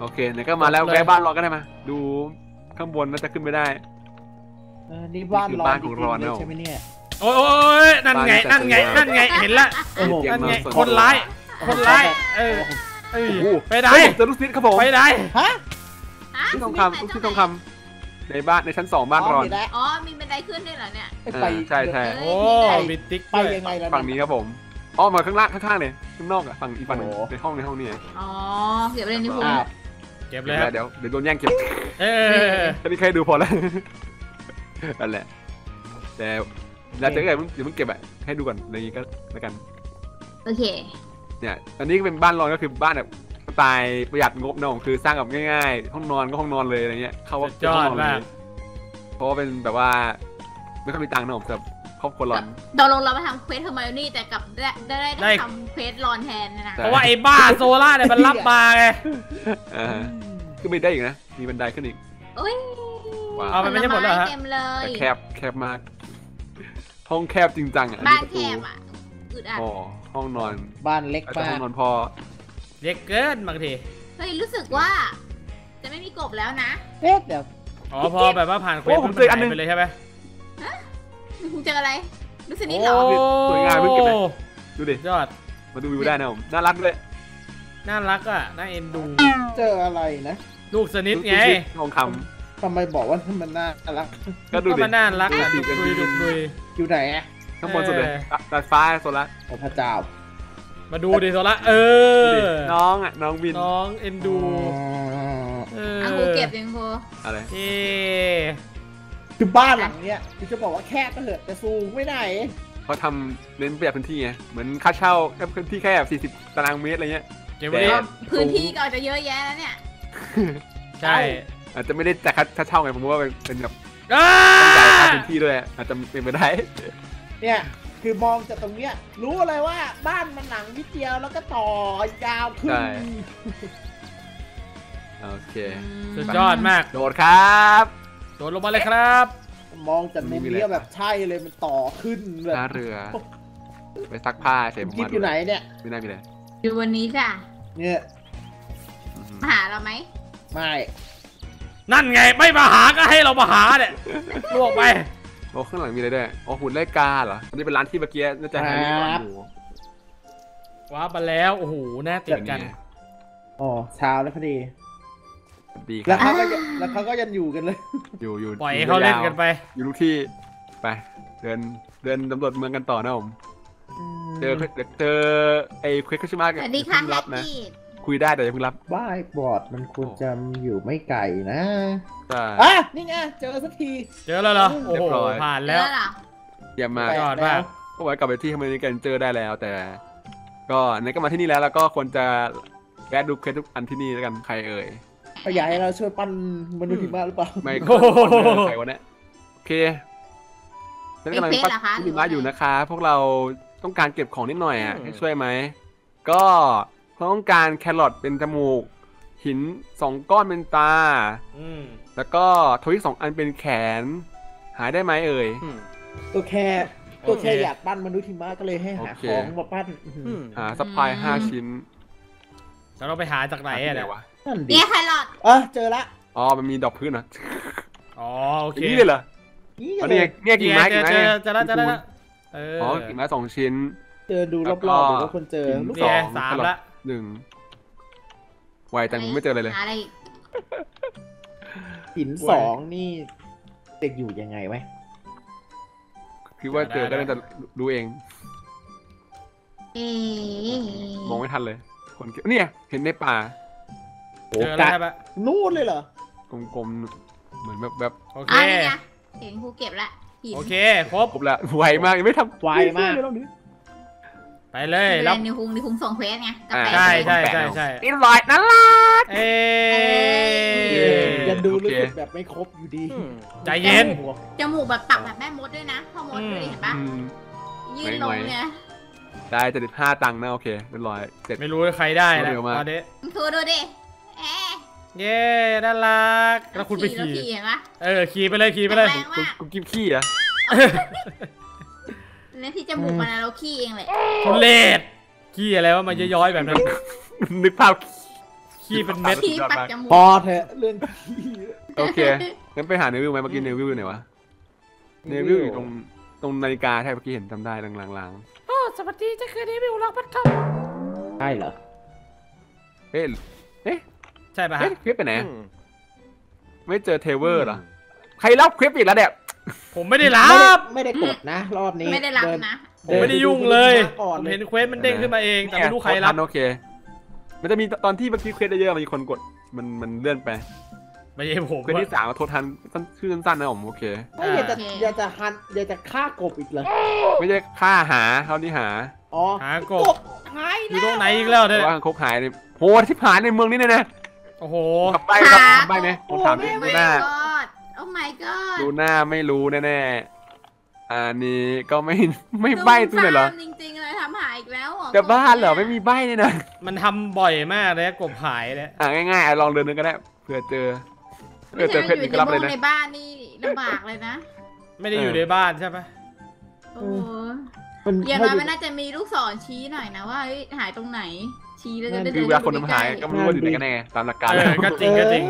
โอเคไหนก็มาแล้วเลยแวะบ้านรอนก็ได้มาดูข้างบนน่าจะขึ้นไม่ได้ เออนี่บ้านนี่คือร้อบ้านนจของริงรอนๆเลยนะใช่ไหมเนี่ยโอ้ยโอ้ยนั่นไงบ้านนั่นไงจัดสรรนั่นไงเห็นละโอ้โหเกมนั่นไงมาสดคนร้ายคนร้าย เออเออโอ้โหไปไหนเฮ้ยเจอลูกศิษย์ครับผมไปไหนฮะฮะที่ทองคำลูกศิษย์ทองคำในบ้านในชั้นสองบ้านรอนเห็นแล้วอ๋อมีบันไดขึ้นด้วยเหรอเนี่ยไอ้ไปอ่าใช่ใช่โอ้มีติ๊กไปด้วยยังไงล่ะฝั่งนี้ครับผม อ้อมาข้างล่างข้างๆเลยข้างนอกอะฝั่งอีกฝั่งหนึงโอ้ในห้องในห้องนี่ไงอ๋อเก็บไว้ในนี้พูอ้าวเก็บเดี๋เลยยวครับเดี๋ยวเดี๋ยวโดนแย่งเก็บเอออันนี้ใครดูพอแล้ว นั่นแหละ แต่เราจะเกิดเดี๋ยวมึงเก็บอะให้ดูก่อนในนี้ก็แล้วกัน โอเค เนี่ยอันนี้ก็เป็นบ้านรอนก็คือบ้านแบบสไตล์ประหยัดงบนะผมคือสร้างแบบง่ายๆ ห้องนอนก็ห้องนอนเลยอะไรเงี้ย เข้าว่าสุดเป็นยอห้องนอนเลดมาก ยเพราะว่าเป็นแบบว่า ไม่ค่อยมีตังค์นะผมสำหรับ ครอบครัวรอนตกลงเรามาทำเควสเทอร์มาโนี่แต่กลับได้ได้ได้ได้ทำเควสรอนแทนนะนะใช่เพราะว่าไอ้บ้าโซล่าเนี่ยมันรับมาไงอ่าฮะขึ้นไปได้อีกนะ มีบันไดขึ้นอีกโอ้ยว้าวเอาไปไม่ใช่หมดเหรอฮะเต็มเลยแต่แคบแคบมาก ห้องแคบจริงจังอะบ้านประแคตูบอะอึดอัดอ๋อห้องนอน บ้านเล็กอาจจะมาห้อกงนอนพ่อเด็กเกินบางที เฮ้ยรู้สึกว่า จะไม่มีกบแล้วนะ เอ๊ะเดี๋ยว อ๋อพอแบบว่าผ่านเควสโอ้ผมเจออันหนึ่งไปเลยใช่ไหม มึงเจออะไรรู้สึกโอ้นี่เหรอสวยงามเพิ่งเก็บเลยดูดิ ยอด มาดูวิวได้นะผม น่ารักด้วยน่ารักอะ น่าเอ็นดู เจออะไรนะลูกสนิทไง ทองคทำไมบอกว่ามันน่ารักำก็ดูก็ดิ มันน่ารักอะดูดุสิดุยดุดุย อยู่ไหนอะข้างบนสุดเลยเอออะดาดฟ้าโซล่าโอ้พระเจ้ามาดูดิโซล่าเอดูอดิน้องอะ น้องวิน น้องเอ็นดูเอออะครูเก็บยังครูอะไรเอ๊ คือบ้านหลังเนี้ยคือจะบอกว่าแคบก็เถอะแต่สูงไม่ไหนเขาทำเน้นประหยัดพื้นที่ไงเหมือนค่าเช่าก็พื้นที่แค่แบบ40 ตารางเมตรอะไรเงี้ยเก็บไว้ดิแต่พื้นที่ก็อาจจะเยอะแยะแล้วเนี่ย ใช่ อาจจะไม่ได้แต่ค่าเช่าไงผมว่าเป็นเป็นแบบอ้าต้องจ่ายค่าพื้นที่ด้วยอาจจะเป็นไปได้ เนี่ยคือมองจากตรงเนี้ย รู้เลยว่าบ้านมันหลังนิดเดียวแล้วก็ต่อยาวขึ้นใช่โอเค สุดยอดมาก โดดครับ โดดลงมาเลยครับมองจากมุมเนี้ยแบบใช่เลยมันต่อขึ้นแบบท่าเรือ ไปซักผ้าเฉยผมคิดมาอยู่ไหนเนี่ยไม่น่ามีเลยดูวันนี้จ้ะเนี่ยอืมมาหาเราไหมไม่นั่นไงไม่มาหาก็ให้เรามาหาเนี่ยลวกไปโอ้ข้างหลังมีอะไรด้วยอ๋อหุ่นไล่กาเหรออันนี้เป็นร้านที่เมื่อกี้น่าจะแฮร์รี่ก่อนอยู่ว้าบมาแล้วโอ้โหหน้าติดกันอ๋อเช้าแล้วพอดีสวัส ดีคแล้รัวบเขาก็ยังแล้วเขาก็ยังอยู่กันเลย อยู่อยู่ปล่อยให้เขาเล่นกันไป อยู่ทุกที่ไปเดินเดินตำรวจเมืองกันต่อนะผมเจอเจอไอ้เควสขึ้นมาสวัสดีค่ะเพิ่งแฮรักบนะกี้คุยได้แต่อย่าเพิ่งรับบ้ายบอร์ดมันควรจะอยู่ไม่ไกลนะแต่ อะนี่ไงเจอสักที เจอแล้วเหรอ โอ้เรียโห บร้อย ผ่านเจแล้ว อเหรออย่ามาแปลยอดมาก ก็ไว้กลับไปที่ทำไมกันเจอได้แล้ว แต่ ก็ไหนก็มาที่นี่แล้วแล้วก็ควรจะแวะดูเควสทุกอันที่นี่แล้วกันใครเอ่ย เขาอยากให้เราช่วยปั้นมนุษย์หิมะหรือเปล่าไม่โอ้ก็โหคนเดินใครวะเนี่ยโอเคฉันกำลังเป็นเพชรเหรอคะที่มาอยู่นะคะ พวกเราต้องการเก็บของนิดหน่อยอะอืมให้ช่วยไหมก็เขาต้องการแครอทเป็นจมูก หินสองก้อนเป็นตาอืมแล้วก็ทวิกสองอันเป็นแขน หายได้ไหมเอ่ยอืมตัวแค่ตัวแค่โอเคอยากปั้นมนุษย์หิมะก็เลยให้หาโอเคของมาปั้นอืมหาซัพพลายห้าชิ้นแล้วเราไปหาจากไหนหาอะที่เนี่ยวะ นั่นดิเนี่ยแครอทอะเจอละอ๋อมันมีดอกพื้นเหรออ๋อโอเคอย่างนี้เลยเหรอนี่อ๋อเลนี่ไงยเนี่ยกิ่งไม้เจกิ่องไม้เจอไงเจอแล้วเจอแล้วเอออ๋อกิ่งไม้สองชิ้น เจอดูรแล้วก็อบๆเดี๋ยวก็คนเจอหินลูกนี่ไงสองสามแครอทละหนึ่งไวแต่ผมไม่เจออะไรเลยหาอะไรอีกหินสองนี่จะอยู่ยังไงไหมคิดว่าเจอก็น่าจะรู้เองเอ๊ะมองไม่ทันเลย คนเก็บเนี่ยเห็นในป่าโอ้ เจอแล้วกะใช่ปะนู่นเลยเหรอกลมๆ เหมือนแบบแบบโอเค อะนี่ไงเห็นครูเก็บละหินโอเค ครบ ครบแล้วไวมากยังไม่ทำไวมากเลยรอบนี้ไปเลยเวรัลาบนิวคุงนิวคุงส่งเควสไงกาแฟใช่ใช่ใช่ใช่อินไวท์นั่นล่ะเอ้เยังดูโอเครู้สึกแบบไม่ครบอยู่ดีใจเย็น จมูกแบบปักแบบแม่มดด้วยนะพ่อมดดูดิเห็นปะอืม ยื่นลงเนี่ยได้เจ็ดสิบห้าตังค์นะโอเคเรียบร้อยเสร็จ ไม่รู้ใครได้นะเร็วมาก ตอนนี้ครูดูดิ เอ๊ะเย้น่ารักแล้วคุณไปขี่แล้วขี่ เห็นปะ เออขี่ไปเลยขี่ไปเลย แรงกูมาก กูกินขี้เหรอะเนี่ยที่จมูกมันอะเราขี้เองแหละทุเลศขี่อะไรวะมันย้อยๆแบบนั้นนึกภาพ ขี้เป็นเม็ดที่ปัดจมูกพอเถอะเรื่องขี้โอเค งั้นไปหาเนวิลไหมเมื่อกี้เนวิลอยู่ไหนวะ เนวิลอยู่ตรงตรงนาฬิกาใช่เมื่อกี้เห็นจำได้ลางโอ้สวัสดีจะคือนี้วิวล็อกพัดทอใช่เหรอๆเอ๊ะเอ๊ะ ใช่ป่ะเอ๊ะฮะคลิปไปไหนไม่เจอเทเวอร์เหรอใครรับคลิปอีกแล้วเนี่ยผมไม่ได้รัไม่ได้บไม่ได้กดนะ รอบนี้ไม่ได้รับเนนะผมไม่ได้ยุ่งเลยดินไปดูคนอื่นมาก่อนผมเลยเห็นเควสมันเด้งขึ้นมาเองแต่ไม่รู้ใครรับโอเค มันจะมีตอนที่เมื่อกี้เควสเยอะๆมีคนกดมันมันเลื่อนไปไม่ใช่ผมเควสที่สามมาโทษทันสั้นชื่อสั้นๆนะผมโอเคไม่อยากจะอยากจะหันอยากจะฆ่ากบอีกเลยไม่ใช่ค่าหาเขานี่หาอ๋อหากกบบหายอยู่แล้วตรงไหนอีกแล้วแต่เนี่ยว่าคบหายในโหที่หายในเมืองนี้เนี่ยนะ โอ้โหขับไปครับขับไปไหมผมถามดิโอ้ดู my หน้า god โอ้ my god ดูหน้าไม่รู้แน่ๆอันนี้ก็ไม่ไม่ใบ้ตัวเลยเหรอจริงๆเลยทำหายอีกแล้วเหรอจะบ้าเหรอไม่มีใบ้เนี่ยนะมันทำบ่อยมากเลยกบหายเนี่ยอะง่ายๆอะลองเดินนึงก็ได้เผื่อเจอเผื่ไม่อเจใช่อเพว่าชรอยู่นี่ก็รับเลยในนะในบ้านนี่ลำบากเลยนะ ไม่ได้อยู่ในบ้านใช่ปะโอ้มันอย่างน้อยมันน่าจะมีลูกศรชี้หน่อยนะว่าเฮ้ยหายตรงไหน ชี้แล้วจะได้คือดิเวลาคนมันหายใกก็ไม่รู้ว่าอยู่ไหนกันแน่ตามหลักการเอแล้วอก็จริงก็จริง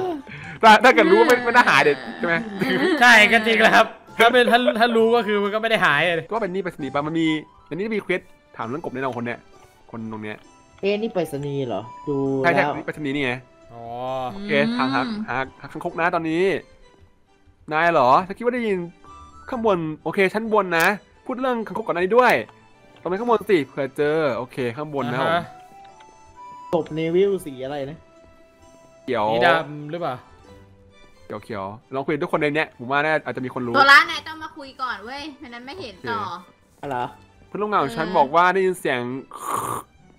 ถ้าถ้าเกิดรู้ว่าไม่ไม่น่าหายเด็ดใช่ไหมใช่ก็จริงแหละครับถ้าเป็นถ้าถ้ารู้ก็คือมันก็ไม่ได้หายเลยก็เป็นนี่ไปสนีย์ปะมันมีอันนี้จะมีเควสถามเรื่องกบแน่นอนคนเนี้ยคนตรงเนี้ยเอ๊ะนี่ไปรษณีย์เหรอดูใช่ใช่แล้วไปสนีย์นี่ไงอ๋อโอเคทางหาหาหาคังคกนะตอนนี้ นายเหรอถ้าคิดว่าได้ยินข้างบนโอเคชั้นบนนะ พูดเรื่องคังคกก่อนหน้านี้ด้วยตรงนี้ข้างบนสิเผื่อเจอโอเคข้างบนนะ อ่าผมฮะกบเนวิลสีอะไรนะ เขียวสีดำหรือเปล่า เขียวเขียวลองคุยกับทุกคนในเนี้ยผมว่าน่าอาจจะมีคนรู้ตัวร้านไหนต้องมาคุยก่อนเว้ยไม่นั้นไม่เห็นต่ออะไรอเพื่อนร่วมงานของฉันเออบอกว่าได้ยินเสียง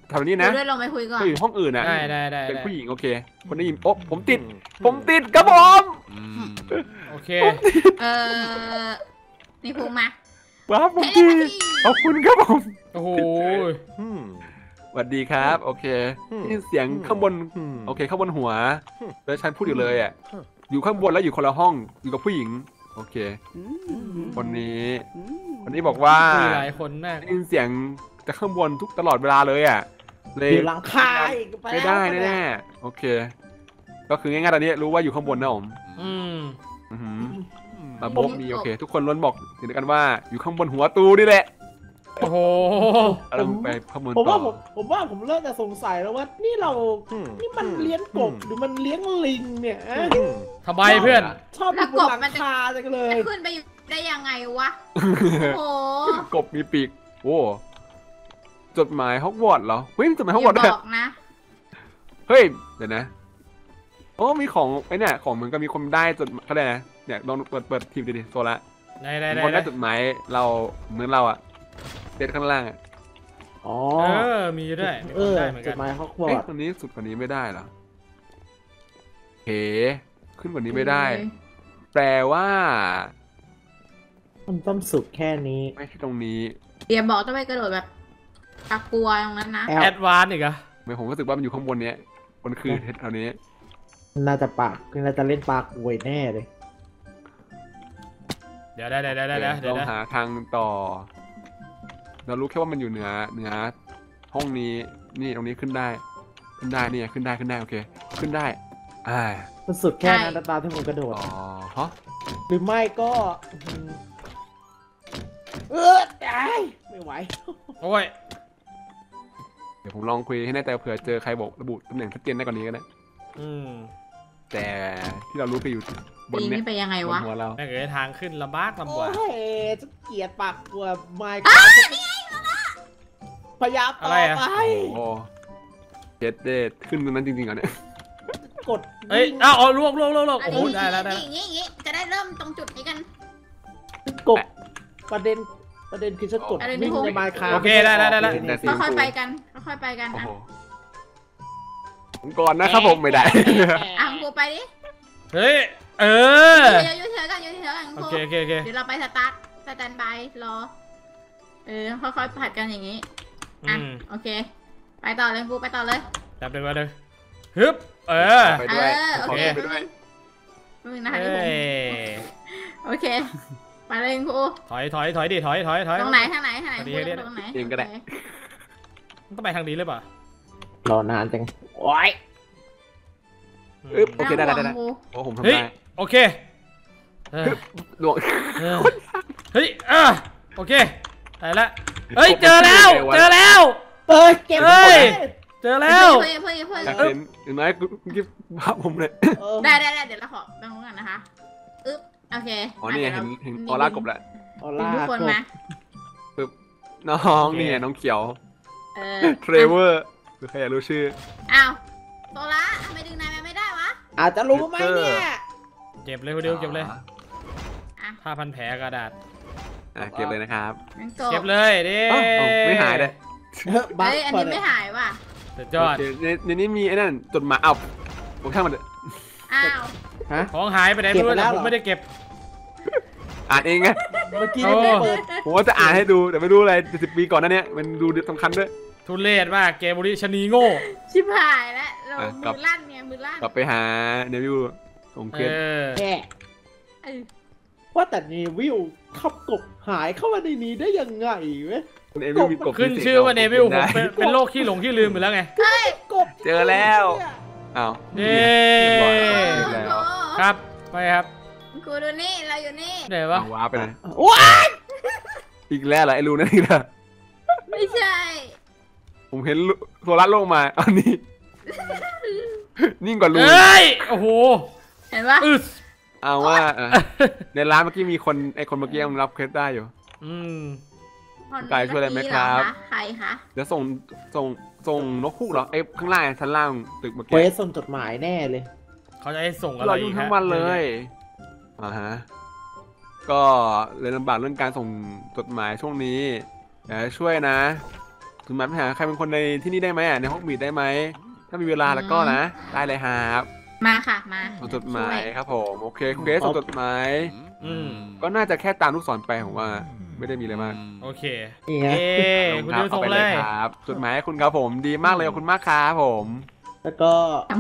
แถวนี้คุนะยด้วยลงไปคุยก่อนก็อยู่ห้องอื่นนะได้ได้ได้เป็นได้ผู้หญิงโอเค คนได้ยินโอ๊ะผมติด ผมติดครับผมโอเค เออนี่ภูมิมาว้าวผมเทเลติดพาธีขอบคุณครับผม โอ้โหส วัสดีครับ โอเคได้ยินเสียงข้างบน โอเค ข้างบนหัว แล้วฉันพูดอยู่เลยอะ อยู่ข้างบนแล้วอยู่คนละห้อง อยู่กับผู้หญิง โอเค คนนี้คนนี้บอกว่าคุยหลายคนมากได้ยินเสียงจากข้างบนทุกตลอดเวลาเลยอะ เลยอยู่หลังคาอีกปไม่แล้วได้ปล้วแน่ๆโอเค ก็คือง่ายๆตอนนี้รู้ว่าอยู่ข้างบนนะผมอืมอือหือมาโบกมีโอเค ทุกคนล้วนบอกถึงกันว่าอยู่ข้างบนหัวตูนี่แหละ โอ้โหเราไปข้างบนผมต่ว่าอผมผมว่าผมเริ่มจะสงสัยแล้วว่า นี่เรา นี่มันเลี้ยงกบหรือมันเลี้ยงลิงเนี่ยอะทำไมเพื่อน ชอบอยู่บนหลังคาจังเลยจะขึ้นไปอยู่ได้ยังไงวะ โอ้กบมีปีก โอ้จดหมายฮอกวอตส์เหรอ เฮ้ยมีจดหมายฮอกอย่าวอตส์ด้วยบอกนะ เฮ้ย เดี๋ยวนะ โอ้ มีของไอ้เนี่ย ของเหมือนกับมีคนได้จดเขาเรียกอะไรนะ เนี่ยลองเปิดเปิดทีมดูดิโซละได้ได้มีได้คนได้ได้จดหมายเราเหมือนเราอะ เด็ดข้างล่างอะอ๋อเออ มีด้วยมีเอคนอได้เหมือนจกัดนหมายฮอกวอเอ๊ะตส์คนนี้สุดกว่านี้ไม่ได้เหรอเฮ้ขึ้นกว่านี้ไม่ได้ แปลว่า มันต้องสุดแค่นี้ ไม่ใช่ตรงนี้ เดี๋ยวบอกต้องไปกระโดดแบบตะกลัวตรงนั้นนะ แอลแอดวานซ์อีกเหรอะไม่ผมรู้สึกว่ามันอยู่ข้างบนเนี้ยบนคือแถวนี้ น่าจะปากน่าจะเล่นปากอวยแน่เลย เดี๋ยวได้ได้ได้ได้ได้ลเดี๋ยวองนะหาทางต่อ เรารู้แค่ว่ามันอยู่เหนือเหนือห้องนี้นี่ตรงนี้ขึ้นได้ ขึ้นได้เนี่ยขึ้นได้ขึ้นได้โอเค ขึ้นได้อ่ามันสุดแค่นั้นตามที่ผมกระโดด อ๋อฮะหรือไม่ก็อืมเออตายไม่ไหวโอ้ยเดี๋ยวผมลองคุยให้แน่ใจเผื่อเจอใครบอกระบุตำแหน่งชัดเจนได้กว่านี้ก็ได้อืมแต่ที่เรารู้คืออยู่บนปีเนี้นี้ยไปยังไงบนวะ หัวเรา แม่งเอ้ยทางขึ้นลำบากลำบาโอ้กยจะเกลียดปากกลัวไม่ พยายามต่อไปโอ้เจ็ดเดทขึ้นตรงนั้นจริงๆเหรอเนี่ย กดเอ้ยอ้าวเอาลวกลวกลวกลวกอันโอ้นี้โหได้แล้วได้แล้ว อย่างงี้อย่างงี้จะได้เริ่มตรงจุดนี้กัน กดประเด็นประเด็นคือฉันกดอะไรวิ่งนี่ในไมค์คาโอเคได้ได้ได้ได้แต่สีค่อยๆไปกันค่อยๆไปกันโอ้อะโหผมก่อนนะครับผมไม่ได้ อะครูไปดิเฮ้ย เออ เดี๋ยวอยู่เฉยๆกันอยู่เฉยๆกันคโอรูเคโอเคโอเคเดี๋ยวเราไปสตาร์ทสแตนบายรอเออค่อยๆผัดกันอย่างงี้ อือะมโอเค ไปต่อเลยครูไปต่อเลยจับเดี๋ยวก่อนเดี๋ยวฮึบ เออ ไปด้วยเออขอโอเคไปด้วยมึงนะคะเฮ้ที่ผมยโอเค ไปเลยครูถอยถอยถอยดิถอยถอยถอย ตรงไหนทางไหนทางไหนพอดีครูพอดีตรงไหนเองก็ได้โคต้องไปทางนี้หรือเปล่ารอนานจัง โอ้ยอึ๊บโอเคได้ได้ได้ได้ม่ต้องห่วงโอ้ผมทำเฮ้ย ได้โอเคเออดวง เออเฮ้ย อะ โอเค ได้ละเฮ้ยเจอแล้ว เจอแล้วเออเก็บเฮ้ยไว้เจอแล้วเพื่อนเพื่อนเพื่อนอยากเพื่อนเห็นเห็นไหมกูกิฟภาพผมเลยเออได้ได้ได้เดี๋ยวเราขอแบ่งกันนะคะอึ๊บโอเคอ๋อนี่ไงเห็นดี๋ยวราเห็นออร่ากบแหละเอาดึล่างทุกคนมาน้องนี่ไงน้องเขียวเออเทรเวอร์คือใครอยากรู้ชื่ออ้าวโซล่าทำไมดึงนายมาไม่ได้วะอาจจะรู้ไหมเนี่ยเก็บเลยคนเดียวเก็บเลยอะผ้าพันแผลกระดาษ อะเก็บเลยนะครับงั้นเก็บเลยดิเอ้าเอ้าไม่หายเลยเออบัฟเฮ้ยอันก่อนี้นไม่หายว่ะสุดยอดโเคในในนี้มีไอ้นั่นจดหมายเอาผมช่างมันเถอะอ้าวฮะ ของหายไปไหนเก็บไม่รู้ไปแล้แต่วผเหรมอ ไม่ได้เก็บ อ่านเองไงเมื่อกี้โอ้ไม่ได้เปิดผมว่าจะอ่านให้ดูแต่ไม่รู้อะไรสิบปีก่อนหนั้นเนี้ยมันดูสำคัญด้วย ทุเรศมากเกมบุรีชะนีโง่ ชิบหายแล้วเราอะกลับมือลั่นไงมือลั่นกลับไปหาเนวิวส่งเคเอสอแค่เออ ว่าแต่นีวิวขับกบหายเข้ามาในนี้ได้ยังไงเว้ยเนวิวมีกบขึ้นพิศษชื่อว่าเนวิลผมได้เป็นเป็นโรคขี้หลงขี้ลืมไปแล้วไงกบเจอแล้วอ้าวเย้เรียบร้อยโอ้แล้วโหครับไปครับกูดูนี่เราอยู่นี่ไหนวะเอาว้าร์ปไปไหนว้าอีกแล้วเหรอไอ้รูนั่นอีกแล้วไม่ใช่ ผมเห็นลูโซลัสลงมาอันนี้นิ่งกว่ารูเอ้ยโอ้โหเห็นปะอึด เอาว่าเออในร้านเมื่อกี้มีคนไอ้คนเมื่อกี้ยังรับเคสได้อยู่ อืมคนไก่ช่วยอะไรไหมครับเอคะใครคะเดี๋ยวส่งส่งส่งนกฮูกเหรอไอ้ข้างล่างชั้นล่างตึกเมื่อเควกี้สส่งจดหมายแน่เลย เขาจะให้ส่งอะไรเราอยู่อีกทั้ฮะงวันเลยอ่าฮะก็เลยลำบากเรื่องการส่งจดหมายช่วงนี้อยากให้ช่วยนะจดหมายไปหาใครเป็นคนในที่นี่ได้ไหมอะในห้องมีดได้ไหมถ้ามีเวลาแล้วก็นะ ได้เลยครับ มาค่ะมาส่งจดหมายช่วยครับผมโอเคคุณเกสส่งจดหมายอืมก็น่าจะแค่ตามลูกศรไปผมว่า ไม่ได้มีอะไรมาก โอเคนี่ไงเย้คุณครัดิวส่งเอาไปเลยครับจดหมายให้คุณครับผมดีมากเลยขอบคุณมากครับผม แล้วก็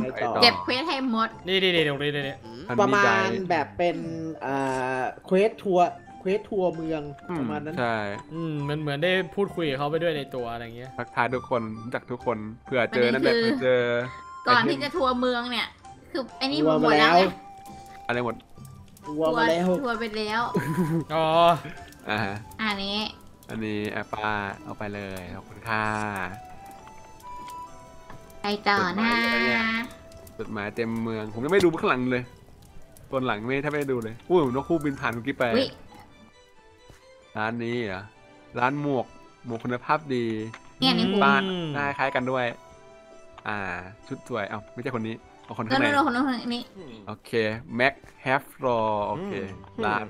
ไงต่อไปต่อเก็บ quest ให้หมดนี่นี่นี่ตรงนี้นี่อันประนี้มาได้ณแบบเป็นอ่า quest ทัวร์quest ทัวร์เมืองอืประมาณนั้นใช่อืมมันเหมือนได้พูดคุยกับเขาไปด้วยในตัวอะไรเงี้ยทักทายทุกคนรู้จักทุกคนเผื่อเจออันนี้นั่นแหละคือเผื่อเจอก่อนไเทมที่จะทัวร์เมืองเนี่ย คือไอ้นี่ทัวร์หมมาดแล้วแล้วไงอะไรหมดทัวร์มาแล้วทัวร์ไปแล้วอ๋ออ่าฮะอันนี้ อันนี้แอปป้าเอาไปเลยขอบคุณค่ะไปต่อนะจดหมายเต็มเมือง ผมยังไม่ดูข้างหลังเลยตัวหลังไม่แทบไม่ได้ดูเลยอุ้ยนกคู่บินผ่านเมื่อกี้ไปวิร้านนี้เหรอร้านหมวกหมวกคุณภาพดีเนี่ยนี่คุณบ้านหน้าคล้ายกันด้วย อ่า ชุดสวย เอ้าไม่ใช่คนนี้ เอาคนก็ข้างในนู่นคนนู้นคนนี้โอเคแม็กแฮฟรอโอเคร้าน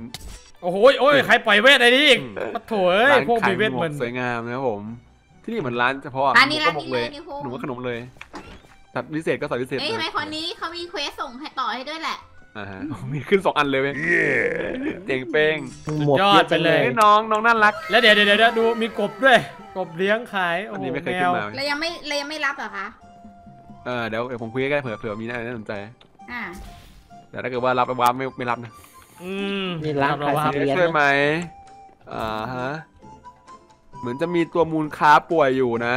โอ้โหโอ้ยใครปล่อยเวทอะไรนี่อีกปะโถเอ้ยร้านพวกขามียเวทหมวมักนสวยงามนะครับผม ที่นี่เหมือนร้านเฉพาะร้านนี้หร้านก็หมนี้กเลเลยยนี่คุณหนูก็ขนมเลยจัดพิเศษก็ใส่พิเศษเอ้ยเลทำไมยคนนี้เขามีเควสส่งให้ต่อให้ด้วยแหละอ่าฮะมีขึ้นสองอันเลยเว้ยเจ๋งเป้งหมวกยอเยดอะไปจังเลเลยยเฮ้ยน้องน้องน่ารัก แล้วเดี๋ยวเดี๋ยวเดี๋ยวดูมีกบด้วย กบเลี้ยงขายโอ้อันโหนี้ไม่เคยแมขึ้นวมาเว้ยเรายังไม่เรายังไม่รับเหรอคะ เออเดี๋ยวเดี๋ยวผมคุยใกล้ๆเผื่อเผื่อมีอะไรน่าสนใจ อ่าแต่ถ้าเกิดว่ารับไปว่าไม่ไม่รับนะอืมนี่ร้านคขายบสัตว์จะเลี้ยง ช่วยไหมอ่าฮะเหมือนจะมีตัวมูลค้าป่วยอยู่นะ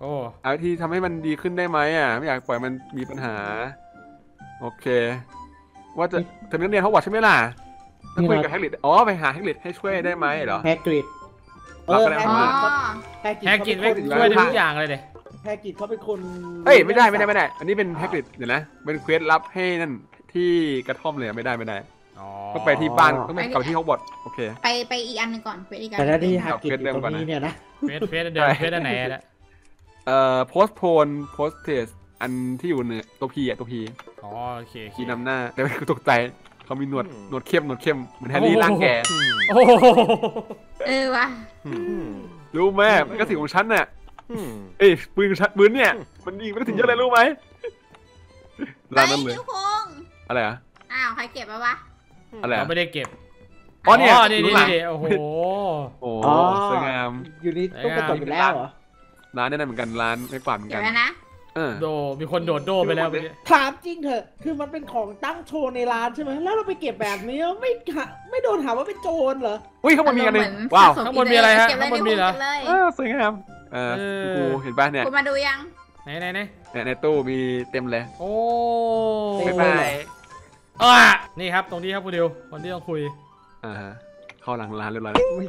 โอ้เอาที่ทำให้มันดีขึ้นได้ไหมอะไม่อยากปล่อยมันมีปัญหา โอเค ว่าจะเธอนักเรียนเขาบอกใช่ไหมล่ะถ้าคุยกับแฮกลิตอ๋อไปหาแฮกลิตให้ช่วยได้ไหมเหรอ แฮกริดเอรับอก็ได้แฮอ๋กอริดเขาแฮกแฮกกิรินดไม่เขาเป็นช่วยได้ทุกอย่างเลยเด็ แฮกริดเขาเป็นคนเอ้ยไม่ได้ไม่ได้ไม่ได้ อันนี้เป็นแฮกลิตเดี๋ยวนะเป็นเควสลับให้นั่นที่กระท่อมเลยอะไม่ได้ไม่ได้อ๋อต้องไปที่บ้านต้องไปกลับที่ฮอกวอตส์โอเค ไปไปอีกอันหนึ่งก่อนไปอีกอันแต่ถ้าที่หนึ่งแฮกริดอยู่ตรงนี้เนี่ยนะเฟสเฟสเดินเฟสอันไหนอะเนี่ยเอ่อโพสโพนโพสเทสอันที่อยู่เหนือตัวพีอะตัวพีอ๋อโอเคโอเคพีนำหน้า แต่ไม่คือตกใจเขามีหนวดหนวดเข้มหนวดเข้มเหมือนแฮร์รี่ร่างแก่โอ้โห เออว่ะรู้ไหมมันก็สิ่งของฉันน่ะ เอ้ยปืนของฉันปืนเนี่ย มันยิงไม่ได้ถึงเยอะเลยรู้ไหมร้านนั้นเลยไอ้นิ้วคงอะไรอะอ้าวใครเก็บไปวะอะไรเราอะไม่ได้เก็บอ๋อเนี่ยนี่ดูนี่หลังนี่โอ้โหโอ้อ๋อสวยงามอยู่นี่ต้องกระจกอยู่แล้วเหรอร้านนี้นั่นเหมือนกันร้านไม่กวาดเหมือนเก็บกันไว้นะเออโดมีคนโดดโดไปแล้วเมื่อกี้ถามจริงเถอะ คือมันเป็นของตั้งโชว์ในร้านใช่ไหมแล้วเราไปเก็บแบบนี้ไม่หาไม่โดนหาว่าเป็นโจรเหรออุ้ยเขาบอกมีกันหนึ่งเหมือนว้าวสะสข้างบนมีอะไรฮะเก็บเลยข้างบนมีเหรอเก็บเลยเออสวยงามเออเออกูเห็นป่ะเนี่ยคุณมาดูยังไหนไหนไหนเนี่ยในตู้มีเต็มเลย โอ้เต็บ๊ามยเลบายยอะนี่ครับตรงนี้ครับคุณดิวคนที่ต้องคุยอ่าฮะเข้าหลังร้านเรียบร้อยแล้วอุ๊ย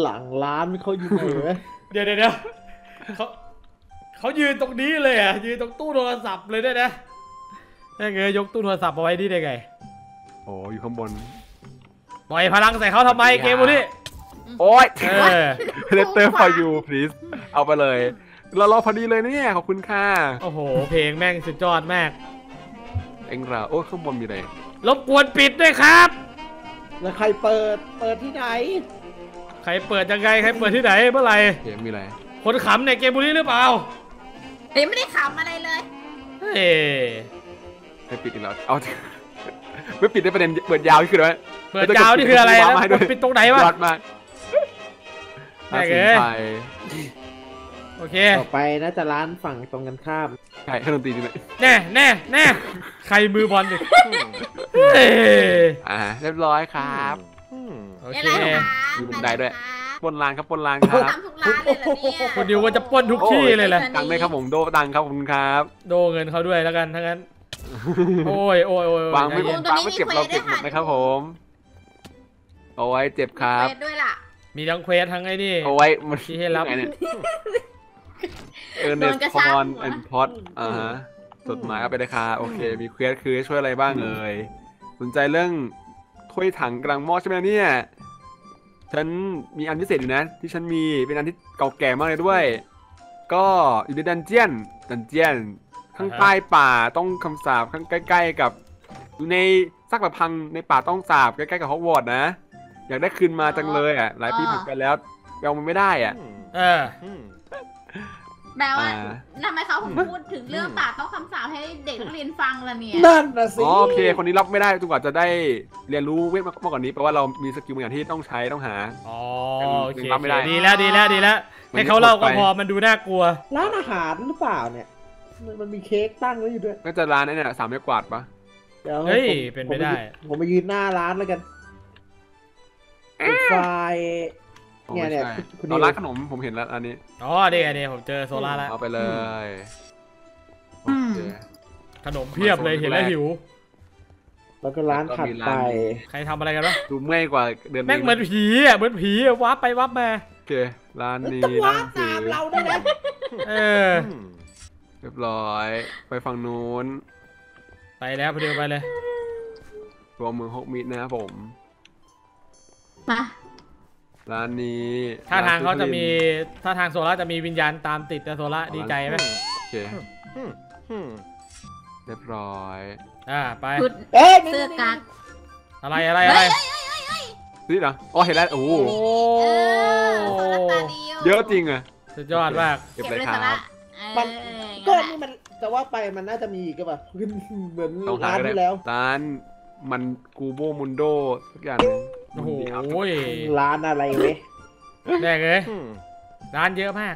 หลังร้านเขาอยู่ไหนวะเดี๋ยวเดี๋ยวเดี๋ยวเขาเขายืนตรงนี้เลยอะยืนตรงตู้โทรศัพท์เลยด้วยนะได้ไงยกตู้โทรศัพท์มาไว้นี่ได้ไงโอ้อยู่ข้างบนปล่อยพลังใส่เขาทำไมเกมบุรี โอ้ยเออ letter for you please เอาไปเลยเรารอพอดีเลยนะเนี่ย ขอบคุณค่ะ โอ้โห เพลงแม่งสุดยอดมาก เอ็งเราโอ้ข้างบนมีอะไรรบกวนปิดด้วยครับ แล้วใครเปิด เปิดที่ไหน ใครเปิดยังไง ใครเปิดที่ไหน เมื่อไหร่เกมมีอะไร คนขำเนี่ยเกมบุรีหรือเปล่าเดี๋ยวไม่ได้ขำอะไรเลยเฮ้ยไม่ปิดอีกแล้วเอาไม่ปิดได้ประเด็นเปิดยาวขึ้นเลยเปิดยาวนี่คืออะไรวาแล้วมาให้ด้วยปิดตรงไหนวะยอดมาก แม่น่างสเอ้นยใจโอเค ต่อไปน่าจะร้านฝั่งตรงกันข้ามใช่เครื่องดนตรีนี่เลยแน่แน่แน่ใครมือบอลอีกเฮ้ยอ่า เรียบร้อยครับโอนี่เคอะไรคะมีบันไดด้วยปล้นร้านครับปล้นร้านคทรับำทุกร้านเลยเหรอเนี่ยคุณดิวก็จะปล้นทุกที่เลยแหละดังเลยครับผมโดดังครับขอบคุณครับ โดเงินเขาด้วยแล้วกันทั้งนั้น โอ้ยโอ้ยโอ้ยโอ้ยวางไม่ใจเย็นวางไม่เก็บเราเก็บหมดนะครับผม เอาไว้เจ็บครับเฟซด้วยล่ะ มีทั้งเควสทั้งไอ้นี่เอาไว้มันที่ให้รับไงเนี่ยเออเนโดสนกระพชากรหัวแอนพอดอ่าฮะจดหมายเอาไปเลยค่ะโอเค มีเควสคือช่วยอะไรบ้างเอ่ยสนใจเรื่องถ้วยถังกลางหม้อใช่ไหมเนี่ยฉันมีอันพิเศษอยู่นะ ที่ฉันมีเป็นอันที่เก่าแก่มากเลยด้วย ก็อยู่ใน dungeon dungeon ข้างใต้ป่าต้องคำสาปข้างใกล้ ๆ กับอยู่ในซากปรักพังในป่าต้องสาปใกล้ๆกับฮอกวอตส์นะ อยากได้คืนมาจังเลยอะ หลายปีผ่านไปแล้วเอามันไม่ได้อะ เออ แปลว่าอ่า ทำไมเขาถึงพูดถึงเรื่องป่าต้องคำสาปให้เด็กนักเรียนฟังล่ะเนี่ย นั่นนะสิอ๋อโอเค คนนี้รับไม่ได้จนกว่าจะได้เรียนรู้เวทมากกว่านี้แปลว่าเรามี skill บางอย่างที่ต้องใช้ต้องหา อ๋อยังโอเคยังรับไม่ได้ดีแล้วดีแล้วดีแล้วมันให้เขาเล่าก็ไปพอ มันดูน่ากลัว ร้านอาหารหรือเปล่าเนี่ย มันมันมีเค้กตั้งไว้อยู่ด้วย ก็จะร้านไอ้เนี่ยสามไม้กวาดปะเดี๋ยวเฮ้ยผมเป็นไปได้ผมไปยืนหน้าร้านแล้วกัน เป็นไฟล์อ๋อเนี่ยไม่เนี่ยใช่คุณเอานิวร้านขนมผมเห็นแล้วอันนี้อ๋อนี่ไงนี่ผมเจอโซล่าแล้วเอาไปเลยโอเค ขนมเพียบเลยเห็นแล้วหิว แล้วก็ร้านถัดไป ใครทำอะไรกันวะดูเมื่อยกว่าเดือนแม่งเหมือนผีอะเหมือนผีอะวับไปวับมาโอเคร้านนี้ต้องวาร้านดหนังสืตามอเราด้วยนะ เออ เรียบร้อย ไปฝั่งนู้นไปแล้วพอดีไปเลยตัวเมืองฮกมิดนะครับผม มา ร้านนี้ถ้าทางเขาจะมีร้นถ้าทางโซล่าจะมีวิญญาณตามติดแต่โซล่าดีใจไหมโอเคเรียบร้อยอ่าไปชุดเอ้ยนี่เสื้อนี่กั๊กอะไรอะไรอะไรนี่เหรออ๋อเห็นแล้วโอ้โหโอ้เออโซลาร์ตาเดียวเยอะจริงอะสุดยอดมากเก็บเก็บเลยเลยคโซรัลาบร์เออมันอย่างก็นั้นนี่มันจะว่าไปมันน่าจะมีอีกก็แบบเหมือนต้องหาร้านก็ได้ที่แล้วร้านมันกูโบมุนโดสักอย่างหนึง โอ้โหร้านอะไรเว้ยแน่เลยร้านเยอะมาก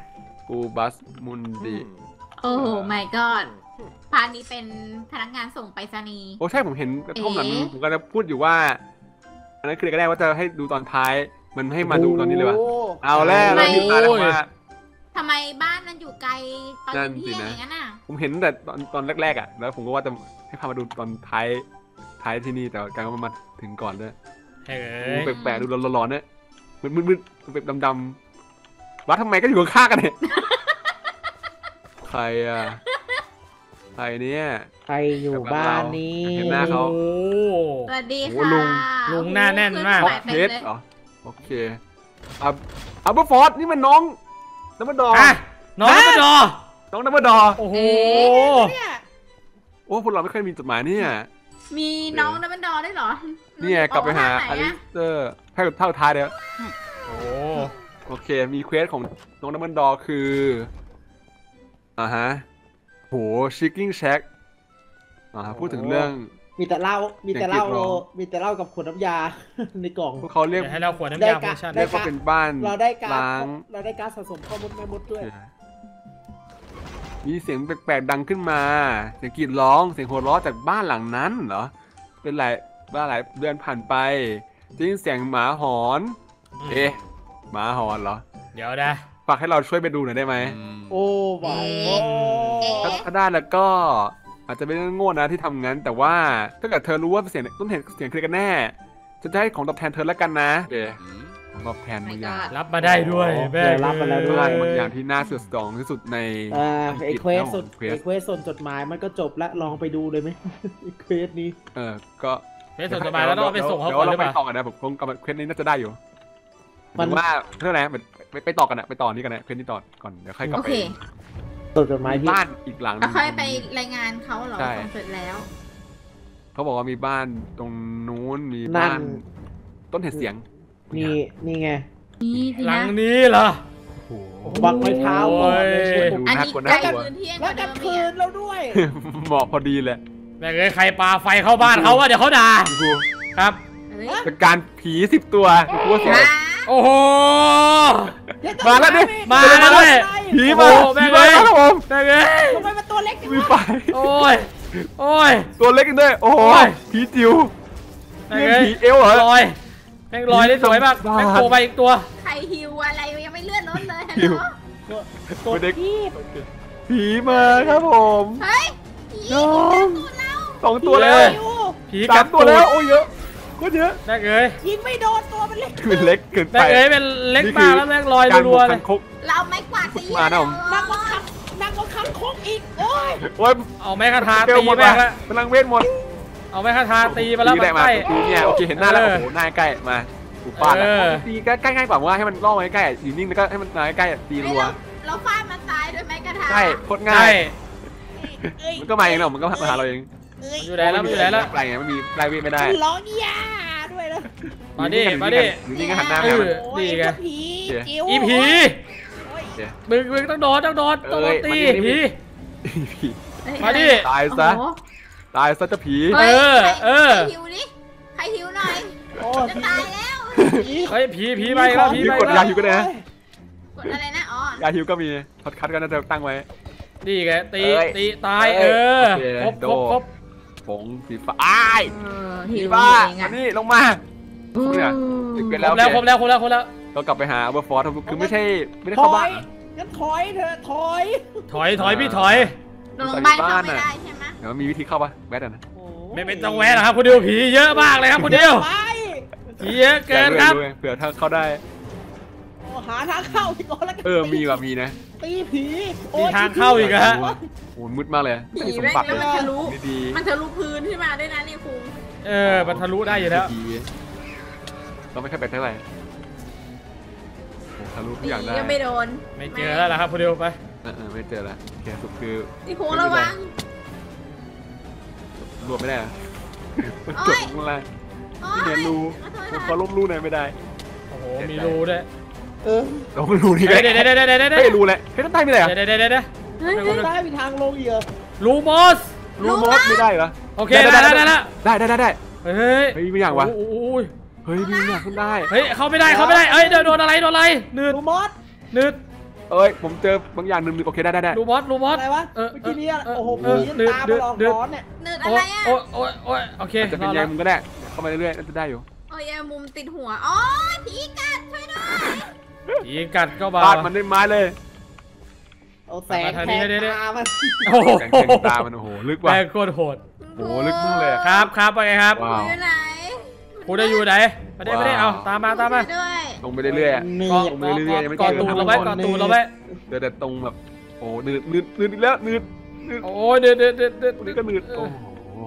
กูบัสมุนดี โอ้โห my god พานนี้เป็นพนักงานส่งไปรษณีย์โอ้ใช่ผมเห็นกระท่อมหลังนึงเอ๊ะผมก็จะพูดอยู่ว่า อันนั้นคือก็ได้ว่าจะให้ดูตอนท้าย มันให้มาดูตอนนี้เลยวะโเอาแล้วแล้วที่ตายแล้วว่าทำไมบ้านมันอยู่ไกลตอนนั่นสิเที่ยงนะอย่างนั้นน่ะ ผมเห็นตั้งแต่ตอนตอนแรกๆอะ แล้วผมก็ว่าจะให้พามาดูตอนท้ายท้ายที่นี่แต่กลารว่ามาถึงก่อนด้วย เฮ้ดูยแปลกๆดูร้อนๆเนี่ยมืดๆๆแบบดำๆวัดทำไมก็อยู่ข้างๆกันเนี่ยใครอะใครเนี่ย ใครอยู่บ้านนี้เห็นหน้าเขา โอ้ สวัสดีโอ้ค่ะลุง ลุงหน้าแน่นมาก ท็อปขึ้เพนสไปต็มลยเหรอโอเคอับอับเบอร์ฟอร์ดนี่มันน้องนัมเบอร์ดอร์อะน้องนับดอ น้องนัมเบอร์ดอร์โอ้โหเนี่ยโอ้พวกเราไม่เคยมีจดหมายเนี่ย มีน้องดับเบิลดอร์ด้วยเหรอ เนี่ยกลับไปหาโอ้อท่ไหนลิอะสเตอร์เท่าเท่าท้ายเดียวโอ้โอเค มีเควสของน้องนัมเบอร์ดอร์คืออ่าฮะโหชิคกิ้งแช็คอ่าฮะพูดถึงเรื่อง มีแต่เหล้ามีแต่เหล้าเสียงกรีดร้องมีแต่เหล้ากับขวดน้ำยาในกล่องพวกเขาเรียกเดี๋ยวให้เราขวดน้ำได้ยากะโพชั่นได้เรียกว่าเป็นบ้านเราได้การล้างเราได้การสะสมข้อมูลแม่มดด้วยมีเสียงแปลกๆดังขึ้นมา เสียงกรีดร้อง เสียงหัวเราะจากบ้านหลังนั้นเหรอ เป็นหลายบ้านหลายเดือนผ่านไปได้ยินเสียงหมาหอน เอ๊ะหมาหอนเหรอเดี๋ยวนะฝากให้เราช่วยไปดูหน่อยได้ไหมโอ้บายถ้าถ้าได้แล้วก็ อาจจะเป็นเรื่องโง่นะที่ทำงั้น แต่ว่าถ้าเกิดเธอรู้ว่าเสียงต้นเหตุเสียงคือกันแน่จะได้ของตอบแทนเธอแล้วกันนะโอเคของตอบแทนบางอย่าง รับมาได้ด้วยแม่เดี๋ยวรับมาแล้วด้ ด้ววยย บางอย่างที่น่าเสือกสองที่สุดในอ่าไอเควสขส่อวนงเควไอสเควสส่วนจดหมายมันก็จบละลองไปดูเลยไหมไอเควสนี้ เออก็ ไม่สนสบายแล้วต้องเอาไปส่งเขาก่อนหดี๋รืยวอเปเราล่าไปต่อกันนะผมคงกับเควสนี้น่าจะได้อยู่มัมันนว่าเรื่องอะไรนะไปไปต่อกันนะไปต่อนี้กันนะเควสนี้ต่อก่อนเดี๋ยวค่อยกลับโอไปเคส่วนจดหมายที่บ้านอีกหลังหแล้วนึงค่อยไปรายงานเขาเหรอใช่ส่งเสร็จแล้ว เขาบอกว่ามีบ้านตรงนู้นมีนั่บ้านนต้นเหตุเสียงนี่นี่ไง นี่สิหลันะ งนี้เหรอ โอ้โห วางไม้เท้าก่อนเลย โอ้ยผมอันน่านี้กลัวใกล้น่ากลัวพื้นที่แล้วกลางคืนแล้วด้วย เหมาะพอดีเลย แม่งเอ้ยใครปาไฟเข้าบ้านเขาว่าเดี๋ยวเขาด่าครูครับเฮ้ยเป็นการผีสิบตัวครูว่าเสียงมาโอ้โห มาแล้วเนี่ยมาแล้วเนี่ยผีมาโอ้แม่ผีงมาเอ้ยครับผมแม่งเอ้ยทำไมมันตัวเล็กจังมีวะไฟโอ้ยโอ้ยตัวเล็กกันด้วยโอ้โหโอ้ยผีจิ๋วแม่งนี่เอ้ยผีเอวเหรอลอยแม่งลอยได้สวยมากแม่งโผล่ไปอีกตัวใครฮิวอะไรยังไม่เลื่อนรถเลยฮัลฮิโหวลตัวตัวที่ผีมาครับผมเฮ้ยผีน้องตูดเรา สองตัวแล้วเฮ้ยอยู่ผีสากัมดตัวแล้วโอ้ยเยอะโคตรเยอะแม่งเอ้ยยิงไม่โดนตัวมันเล็กคือเล็กเกินแม่ไปงเอ้ยเป็นเล็กมากแล้วแม่งลอยการบุรักวๆเลคัยงคกเราไม่กวาดตีมานะผมนักก็คังนักก็คังคกอีกโอ้ยโอ้ยเอาแม่คาถาเกลตีหมดแม่ว่ะงละพลังเวทหมดเอาแม่คาถาตีมาแล้วตีมัได้นมาใกล้ตีเนี่ยโอเคเห็นหน้าแล้วเอโอ้อโหหน้าใกล้มาถูกฟาดเออตีใกล้ใกล้ๆกว่าว่าให้มันล่อมาใกล้ๆอยู่นิ่งแล้วก็ให้มันมาใกล้ๆตีเฮ้ยรัวเราเราฟาดมันตายด้วยไหมกระทะใช่โคตรง่าใช่ยเอ้ยมันก็มาเองเนาะมันก็มาหาเราเองเอ้ยมันอยู่ไหนแล้วมันอยู่ไหนแล้วอะไรไงไม่มีไล่เวทไม่ได้มันร้องยาด้วยนะมาดิมาดิอยู่นี่ก็หันหน้าเอไปอมันโอ้ยนี่ไง เจ้าผีเดี๋ยวจิ๋วอีผีโอ้ยมึงมึงต้องโดนต้องโดนต้องโดนตีเอ้ยมานี่ผีเฮ้ยมาดิ ตายโอ้ซะโหตายซะเจะผี เฮ้ยเออใครเออ ใครหิวดิใครหิวหน่อย โอ้จะตายแล้ว ผีเฮ้ยผีผีไปแล้วผีไปกดแล้ยาวหิวก็ได้นะ กดอะไรนะ อ๋อ ยาฮิวก็มีพอดคัดก็น่าจะตั้งไว้ นี่ไงตีเอ้ยตีตายเอ้เอยอโอเคครบโด ครบครบ ผงสีฟ้าอ้ายเออผีหิวบ้าเองมาอะนี่ลงมา เนี่ยอืมเป็นคแล้รวบแล้วครบแล้วครบแล้วครบแล้ว เรากลับไปหาเบอร์ฟอร์สคือไม่ใช่ไม่ได้ถเข้าอบ้าน ยงั้นถอยเถอะถอยถอยถอยพี่ถอย ลงบ้านเข้าบ้านไม่น่ะได้ใช่ไหมเดี๋ยวมีวิธีเข้าปะแบทอะนะ โอ้ไม่เป็นต้องแวะนะครับคุณเดียวผีเยอะมากเลยครับคุณเดียวไปผีเยอะเกินครับแกะด้วยเผื่อถ้าเข้าได้โอ้ หาทางเข้าอีกก่อนแล้วกันเออมีแบบมีนะตีผีโอ้มียทางเข้าอีกเหรอฮะโอ้โหมืดมากเลยผีไม่สมแม่งบัติแล้วเลมันยทะลุดีมันทะลุพื้นขึ้นมาด้วยนะนี่ครูเออมันทะลุได้อยู่แล้วดีเราไม่ค่อยไปเท่าไหร่โอ้ทะลุทุกผีอย่างได้ก็ไม่โดน ไม่เจอแล้วล่ะครับคุณเดียวไปเออเออไม่เจอแล้วโอเคสุดคือนี่ครูระวังรวมไม่ได้อะมันโอ้จบยข้างล่างโอ้ไม่เห็นรูขอโทษผมค่ะขอลบรูหน่อยไม่ได้ โอ้โห มีรูด้วย เออลบรูนี่เดี๋ก็ยวเดี๋ยวเดี๋ยวเดี๋ยวเดี๋ยวเดี๋ยวเฮ้ยรูแหละเฮ้ยต้นใต้ไม่ได้เหรอเดี๋ยวเดี๋ยวเดี๋ยวเดี๋ยวเฮ้ยไม่ได้มีทางลงอีกเหรอรูมอสรูมดไม่ได้เหรอโอเคได้ได้ได้แล้วได้ได้ได้ได้เฮ้ยเฮ้ยมีอย่างวะโอ้โหเฮ้ยมีอย่างขึ้นได้เฮ้ยเข้าไม่ได้เข้าไม่ได้เอ้ยเดี๋ยวโดนอะไรโดนอะไรนืดลูมอสนืดเอ้ยผมเจอบางอย่างหนึ่งโอเคได้ได้ได้รูมอสรูมอสอะไรวะเออเมื่อกี้นี้เออโอ้โหเอผีอยันตามเดือดมาหลอกเดือดร้อนเนี่ยเนืดอะโอ้ไรยอะโอ้ยโอ้ยโอ้ยโอเคอาจจะเป็นรอแยแล้งวมึงก็ได้เข้ามาเรื่อยๆน่าจะได้อยู่โอ้ยมุมติดหัวอ๋อผีกัดช่วยด้วย ผีกัดก็บาฟาดมันด้วยไม้เลย เอาแสงมาทางแทนี้งเดี๋ยวเดี๋ยวตามันโอ้โหแสงแทงตามันโอ้โหลึกว่ะแรงโคตรโหดโอ้โหลึกมากเลยอะครับครับไปไงครับว้าวอยู่ไหนครูได้อยู่ไหนไม่ได้ไม่ได้เอาตามมาตามมาช่วยด้วยลงไปเรื่อยๆอะเหนื่ก่ออยลงไปเรื่อยๆยังไม่ก่อเจอตูดเราไว้ก่อตูดเราไว้เดี๋ยวแต่ตรงแบบโอ้นืดนืดนืดอีกแล้วนืดนืดโอ้ยเดือดเดือดเดือดเดือดตรงนี้ก็นืดโอ้โห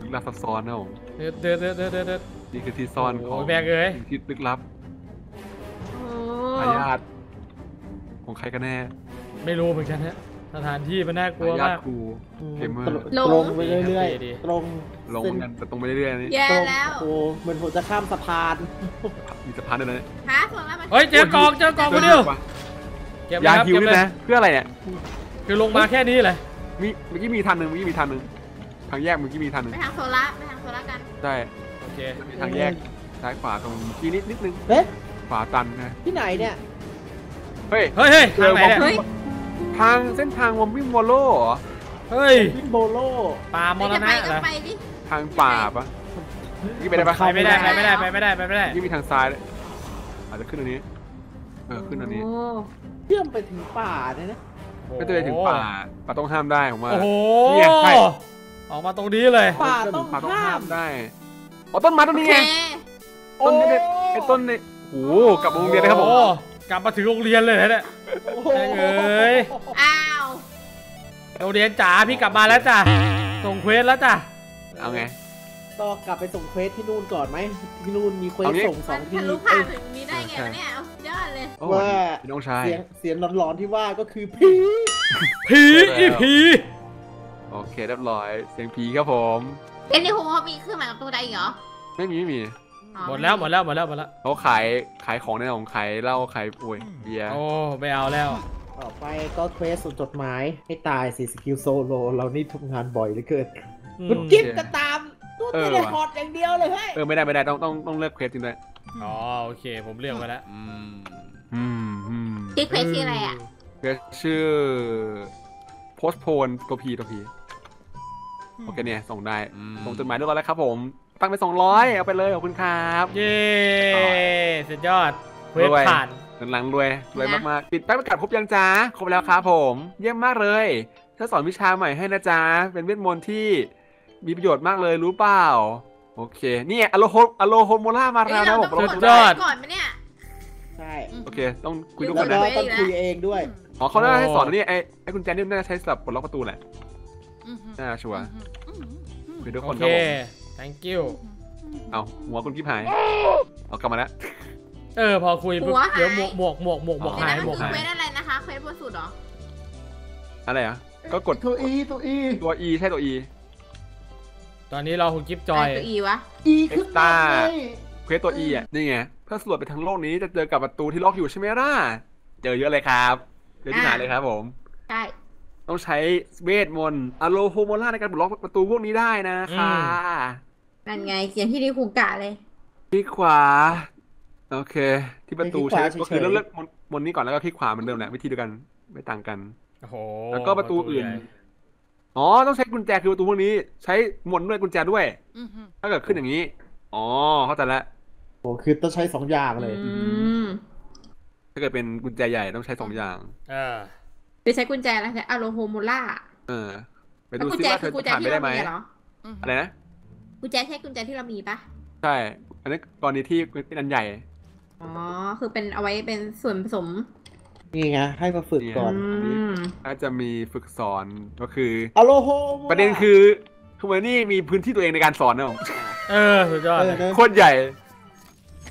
ลึกลับซับซ้อนนะผมเดือดเดือดเดือดเดือดเดือดนี่คือที่ซ่อนของโอ้ยแบกเอ้ยสิ่งที่ลึกลับโอ้ ทายาทของใครกันแน่ไม่รู้เหมือนกันฮะสถานที่มันน่ากลัวทายาทมากครูเกมเมอร์ตรงไปเรื่อยดีๆตรงลงเหมือนกันแต่ตรงไปเรื่อยๆนี่แย่ตรงแล้ว โอ้เหมือนผมจะข้ามสะพานมีสะพานด้วยนะเนี่ยหาส่วนแล้วมันเฮ้ยเจอกองเจอกองคนเดียวเก็บเลยยาครับฮิวเก็บนี่เลยนะเพื่ออะไรเนี่ยคือลงมาแค่นี้เลยมีเมื่อกี้มีทางหนึ่งเมื่อกี้มีทางหนึ่งทางแยกเมื่อกี้มีทางหนึ่งไปทางโซล่าไปทางโซล่ากัน ใช่โอเคมีทางแยกซ้ายขวาตรงเมื่อกี้นิดนิดนึง เอ๊ะ ขวาตันนะที่ไหนเนี่ย เฮ้ย เฮ้ยเฮ้ยทางไหนเนี่ยเฮ้ย ทางเส้นทางวอมวิ่งวอลโล่เหรอเฮ้ยวินโบโลปลามรจะณะไปเหก็รอไปดิ ทางป่าปะนี่ไปได้ปะไปไม่ได้ไปไม่ได้ไปไม่ได้ไปไม่ได้นี่มีทางซ้ายด้วยอาจจะขึ้นตรงนี้ เออขึ้นอันนี้โอ้เชื่อมไปถึงป่าเนี่ยนะก็จะไปถึงป่าป่าต้องห้ามได้ผมว่าโอ้โหเนี่ยใช่ออกมาตรงนี้เลย ป่าต้องป่าต้องห้าห้ามมได้อ๋อต้นไม้ต้นโอนี้เคไงต้นนี้เนี่ยไอ้ต้นนี่ โอ้โหกลับมาโรงเรียนเลยครับผม โอ้กลับมาถึงโรงเรียนเลยนะเนี่ยโอ้โหแม่งเอ้ยอ้าวโรงเรียนจ๋าพี่กลับมาแล้วจ้ะส่งเควสแล้วจ้ะเอาไงต้องกลับไปส่งเควสที่นู่นก่อนไหมที่นู่นมีเควสเอางี้ ส่งสมัอนงทีทะลุผ่านถึงนี้ได้ไงวะเนี่ยเอายอดเลย โอ้ว่า พี่น้องชาย เสียงเสียงหลอนๆที่ว่าก็คือผีผีใช่แล้วอีผีโอเคเรียบร้อย เสียงผีครับผมเอ็นนี่คงเขามีเครื่องหมายกับตัวใดอีกเหรอ ไม่มีไม่มีอ๋อ หมดแล้วหมดแล้วหมดแล้วหมดแล้วเขาขายขายของในของขายเหล้าขายโอ้ยเบียร์โอ้ไม่เอาแล้ว ต่อไปก็เควสส่งจดหมายให้ตายสิสกิลโซโลเรานี่ทำงานบ่อยเหลือเกินอืคุณมกิ๊บจะตามตัวเทเลพอร์ตอย่างเดียวเลยเฮ้ยเออไม่ได้ไม่ได้ต้องต้องต้องเลือก quest จริงด้วยอ๋อโอเค ผมเลือกไว้แล้วอืมอืมอืมคิดเพจที่อะไรอะเควสชื่อ postpone ตัวพีตัวพีโอเคเนี่ยส่งได้ส่งจดหมายเรียบร้อยแล้วครับผม ตั้งไปสองร้อยเอาไปเลยขอบคุณครับเย้สุดยอด quest ด้วยผ่านหลังๆรวยรวยมากๆปิดแป๊บประกาศครบยังจ้าครบแล้วครับผม เยี่ยมมากเลยเธอสอนวิชาใหม่ให้นะจ๊ะเป็นเวทมนต์ที่มีประโยชน์มากเลยรู้เปล่าโอเคนี่อโลโฮอโลโฮโมล่ามาแล้วนะผมสุเราดจะยอดก่อนไหมเนี่ยใช่โอเค ต้องคุยทุกแล้ควนก็นะได้ต้องคุยเองด้วยอ๋อเขาน่าให้สอนอันนี่ไอ้ไอ้กุญแจนี่น่าจะใช้สำหรับปลดล็อกประตูแหละน่าชัวร์คุยทุกโอคนเคครับผม thank you เอาหัวคุณกิ๊บหาย เอากลับมาแล้วเออพอคุยปุ๊บหัวหาย เดี๋ยวหมวกหมวกหมวกหมวกหมวกอ๋อหายเดี๋ยวหมวกนะมันหายคือเควสอะไรนะคะ quest บนสุดเหรอ อะไรอะ ก็กดตัวอีตัวอีตัว E ใช่ตัว E ตอนนี้เราคุณกิฟจอยะไรตัว E วะ E ขึ้นมา Extra ไง quest ตัว E อะ นี่ไง เพื่อสำรวจไปทั้งโลกนี้จะเจอกับประตูที่ล็อกอยู่ใช่ไหมล่ะ เจอเยอะเลยครับเจอที่ไหนเลยครับผม ใช่ ต้องใช้เวทมนต์อโลโฮโมล่าในการปลดล็อกประตูพวกนี้ได้นะอื ค่ะ นั่นไงเสียงที่ดีคูกะเลยคลิกขวา โอเค ที่ประตูใช้ก็คือเลือกเลือกมนต์มนต์นี้ก่อนแล้วก็คลิกขวาเหมือนเดิมแหละวิธีเดียวกันไม่ต่างกันโอ้โหแล้วก็ประตูอื่นใหญ่อ๋อต้องใช้กุญแจคือประตูพวกนี้ ใช้มนต์ด้วยกุญแจด้วยถ้าเกิดขึ้นอย่างนี้อ๋อเข้าใจแล้วโอ้คือต้องใช้สองอย่างเลยอืมถ้าเกิดเป็นกุญแจใหญ่ต้องใช้สองอย่างเออไปใช้กุญแจอะไรใช้อะโลโฮโมล่าเออไปแล้วดูกุญซิแจว่าเธคืออกุญแจผ่านไปที่ได้เราไหมมีเหรออะไรนะ กุญแจใช่กุญแจที่เรามีปะใช่ อันนี้กรณีที่เป็นอันใหญ่ อ๋อ คือเป็นเอาไว้เป็นส่วนผสม นี่ไงให้มาฝึกก่อนอืมถ้าจะมีฝึกสอนก็คืออโลโฮประเด็นคือคือเมอร์นี่มีพื้นที่ตัวเองในการสอนนะผมเออสุดยอดเอเลอยนะโคตรใหญ่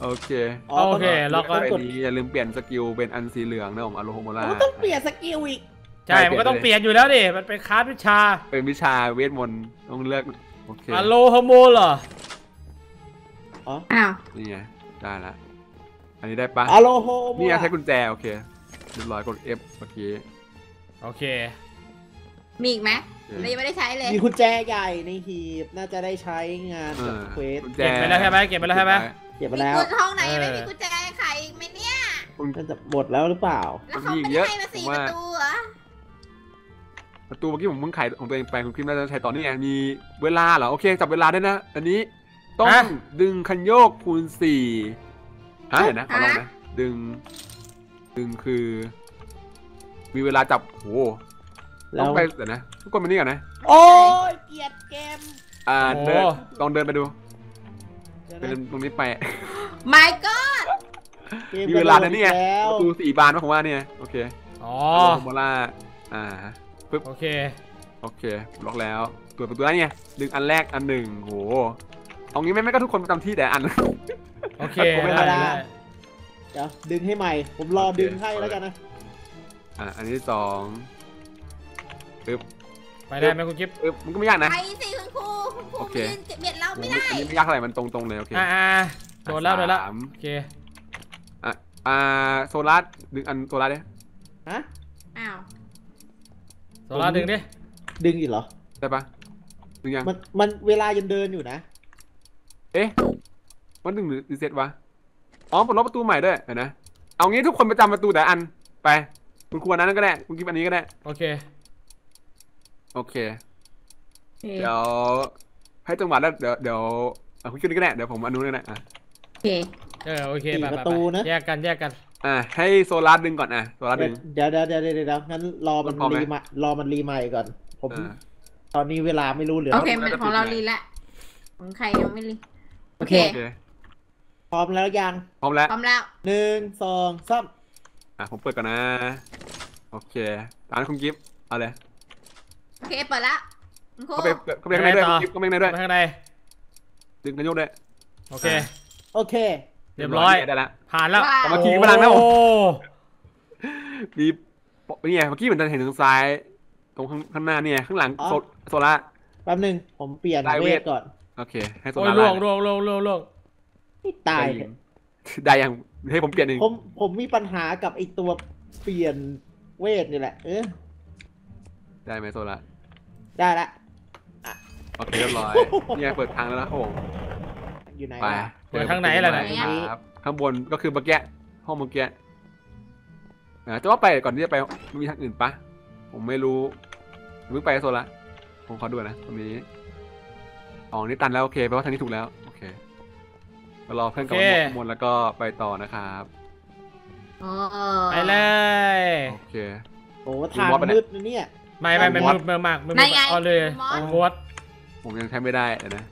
โอเคโอเคเราก็ไปนี้อย่าลืมเปลี่ยน skill เป็นอันสีเหลืองนะผมอโลโฮโมล่ามันต้องเปลี่ยน skill อีก ใช่ มันก็ต้องเปลี่ยนอยู่แล้วดิ มันเป็นคลาสวิชา เป็นวิชาเวทมนต์ต้องเลือก โอเคอะโลโฮโมเหรออ๋ออ้าวนี่ไงได้ละอันนี้ได้ปะอโลโฮโมนี่ไงใช้กุญแจโอเคเรียบร้อยกด F เมื่อกี้โอเค มีอีกไหมเรายังไม่ได้ใช้เลยมีกุญแจใหญ่ในหีบน่าจะได้ใช้งานเอกับอ quest กุญแจเก็บไปแล้วใช่ไหมเก็บไปแล้วใช่ไหมเก็บไปมีแล้วกุญห้องไหนยังไม่เออมีกุญแจไขอีกไหมเนี่ยน่าจะหมดแล้วหรือเปล่าแล้วเขามีอีกไม่เยอะให้มาสี่ผมปว่าระตูเหรอ ประตูเมื่อกี้ผมเพิ่งไขของตัวเองไปคุณคิมน่าจะใช้ตอนนี้ไงมีเวลาเหรอโอเคจับเวลาด้วยนะ อันนี้ต้องฮะดึงคันโยกคูณสี่ฮะเห็นนะขอลองนะดึง ดึงคือ มีเวลาจับโหแล้ต้องวไปเดี๋ยวนะ ทุกคนมานี่ก่อนนะ โอ้ยเกลียดเกม อ่าโอ้เดินลองเดินไปดูเดี๋ยวเดินะนตรงนี้ไปไม่ก็กมีเวลานะเนี่ยแล้วประตูสี่บานนะผมว่าเนี่ยโอเคอ๋อโมล่าอ่า โอเค โอเคล็อกแล้วตัวประตูได้ไงดึงอันแรกอันหนึ่งโหเอางี้ไหมไม่ก็ทุกคนประจำที่แต่อัน โอเคผมไม่ได้ทันได้ เดี๋ยวดึงให้ใหม่ ผมรอโอเค ดึงให้แล้วกันนะอะอันที่สองปึ๊บ ไปได้ไหมคุณกิฟปึ๊บมันก็ไม่ยากนะ ไปสิคุณครูคุณครูโอเค ยืนเบียดเราอันไม่นี้ได้ อันนี้ไม่ยากเท่าไหร่มันตรงๆเลยโอเคอ่าอ่าโดนแล้วโดนแล้ว สามโอเค อะอ่าโซลัสดึงอันโซลัสเนี่ยฮะอ้าว โซล่าดึงดิ ดึงอีกเหรอ ได้ปะดึงยัง มันมันเวลายังเดินอยู่นะ เอ๊ะ มันดึงหรือ reset วะ อ๋อปลดล็อกประตูใหม่ด้วยเห็นนะ เอางี้ทุกคนประจำประตูแต่อัน ไป คุณครูอันนั้นก็ได้ คุณกิฟอันนี้ก็ได้ โอเค โอเคโอเคเดี๋ยวให้จังหวะแล้วเดี๋ยวเดี๋ยวอะคุณคิดนี่ก็ได้ เดี๋ยวผมอนุนี่ก็ได้อะโอเค เออโอเคสี่ไปปไประตูไปนะ แยกกันแยกกัน อะให้โซลาร์ดึงก่อนอะโซลาร์ดึงเดี๋ยวเดี๋ยวเดี๋ยวเดี๋ยวเดี๋ยวงั้นรอมันพอไหมรีมารอมันรีใหม่ก่อน ผมอ่าตอนนี้เวลาไม่รู้เหลือโอเท่าเคไหร่เป็นของเราลีละของใครยังไม่ลีโอเคโอเค พร้อมแล้วยัง พร้อมแล้วพร้อมแล้วหนึ่งสองสามอะผมเปิดก่อนนะ โอเคตามคุณกิฟต์เอาเลยโอเคเปิดแล้วคุณครูเข้าไปเข้าไปข้างในด้วยคุณกิฟต์เข้าไปข้างในด้วยไปข้างในดึงนายกด้วยโอเค โอเค เรียบร้อยได้ละผ่านแล้วว้าวกลับมาขี่พลังนะผมโอ้มีนี่ไงเมื่อกี้เหมือนจะเห็นทางซ้าย ตรงข้างข้างหน้าเนี่ยข้างหลังอ๋อโซโซล่าแป๊บหนึ่งผมเปลี่ยนได้เวเวททก่อนโอเค ให้โซโอ้ยล่าล่วงไล่วงล่วงล่วงล่วงไม่ตายได้งได้ยังให้ผมเปลี่ยนเองผมผมมีปัญหากับไอตัวเปลี่ยนเวทนี่แหละ เออได้ไหมโซล่าได้ละโอเคเรียบร้อยเนี่ยเปิดทางแล้วนะครับผมอยู่ไหนไปวะ เปิดทางไหนล่ะเดิเนี่ยปครับข้างบนก็คือเมื่อกี้ห้องเมื่อกี้อะจะว่าไปก่อนที่จะไปมันมีทางอื่นปะผมไม่รู้เพิ่งไปโซล่าผมขอดูนะตรงนี้อ๋อนี่ตันแล้วโอเคแปลว่าทางนี้ถูกแล้วโอเคมารอเพื่อนกลับมาข้างบนแล้วก็ไปต่อนะครับโอ้ไปเลยโอเคโอ้ทางดูมอสไปไหนมืดนะเนี่ยไม่ไม่ไม่มอสมืดมืดมากมืดไหนมากไงเอาเลยมอสมอสผมยังใช้ไม่ได้เดี๋ยวนะ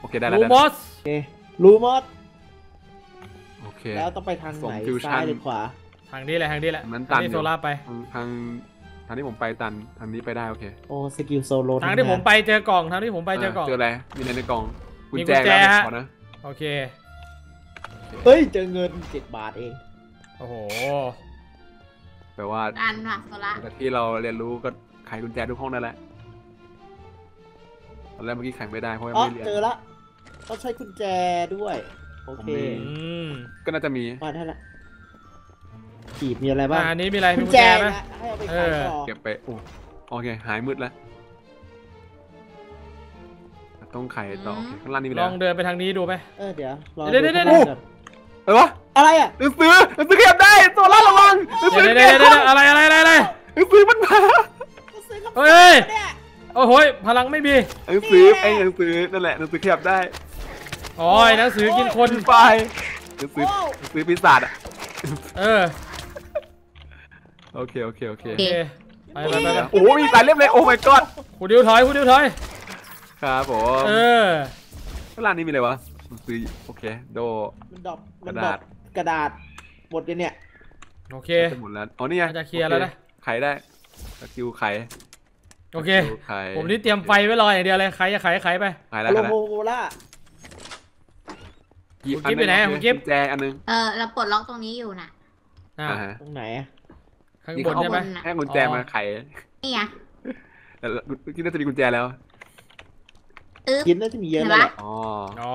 โอเคได้แล้วรูได้มแล้วอสโอเค รู้หมด โอเค แล้วต้องไปทางส่งไหนฟิวชั่นซ้ายหรือขวา ทางนี้แหละทางนี้แหละมันตัน ทางอยู่โซล่าไป ทางทางทางที่ผมไปตันทางนี้ไปได้โอเคโอ้ skill โซโลทางที่ผมไปเจอกล่องทางที่ผมไปเจอกล่อง เจออะไรมีอะไรในกล่องกุญมีแจกุญแจแล้วฮะ ขอนะโอเคเฮ้ย เจอเงินเจ็ดบาทเอง โอ้โหแปลว่าอันว่ะโซล่าจากที่เราเรียนรู้ก็ไขกุญแจทุกห้องนั่นแหละตอนแรกเมื่อกี้ไขไม่ได้เพราะยังอ๋อ ไม่เรียนเจอละ ต้องใช้กุญแจด้วย โอเคผมมีอืมก็น่าจะมี มาได้ละขีบมีอะไรบ้าง อ่าอันนี้มีอะไรมีกุญกุญแจแจไหม นะให้เอาไปเอขายอต่อเก็บไปโอ้โอเค หายมืดแล้ว ต้องไขต่อโอเคข้างล่างนี่มีอะลไรองเดินไปทางนี้ดูไหม เออเดี๋ยวรอเดี๋ยวเดี๋ยวข้างเดี๋ยวหน้าก่อนเออวะอะไรอะหนังสือหนังสือขยับได้โซล่าระวังหนังสืเดี๋อยวเดี๋ยวเดี๋ยวเดี๋ยวอะไรอะไรอะไรอะไร หนังสือมันมาซื้อคำเฮ้ย เนี่ย โอ้โหยพลังไม่มีหนังสือไอ้หนังสือนั่นแหละหนังสือขยับได้ อ๋อไอ้หนังสือกินคนไฟหนังสือโอ้หนังสือปีศาจอะ เออ โอเค โอเค โอเคโอเคไปไปไปไปโอ้โหมีหลายเล่มเลย โอ้ my god คุณดิวถอยคุณดิวถอย ครับผมเออข้างล่างนี้มีอะไรวะหนังสือโอเค โด มันดรอปมันกระดรดาอษปกระดาษหมดเลยเนี่ย โอเคจะหมดแล้ว อ๋อ นี่ไงน่าจะเคลียร์แล้วนะโอไขได้สกิลไขโอเคสกิลไขผมนี่เตรียมไฟไว้รออย่างเดียวเลยใครจะไขไขไปไขแล้วโลไขแล้วโมโมล่า หยิบคุณกิ๊บไปไหนอัคุณกิ๊บกุญแจอันนึง เออเราปลดล็อกตรงนี้อยู่น่ะอ่าอ่าฮะ ตรงไหนอะข้างนี่บนเขาใช่ไหม ให้กุญแจอ๋อมาไขนี่ไงแต่ที่น่าจะมีกุญแจแล้วอึ๊บ กินน่าจะมีเยอะเห็นแล้วไหมแหละอ๋ออ๋อ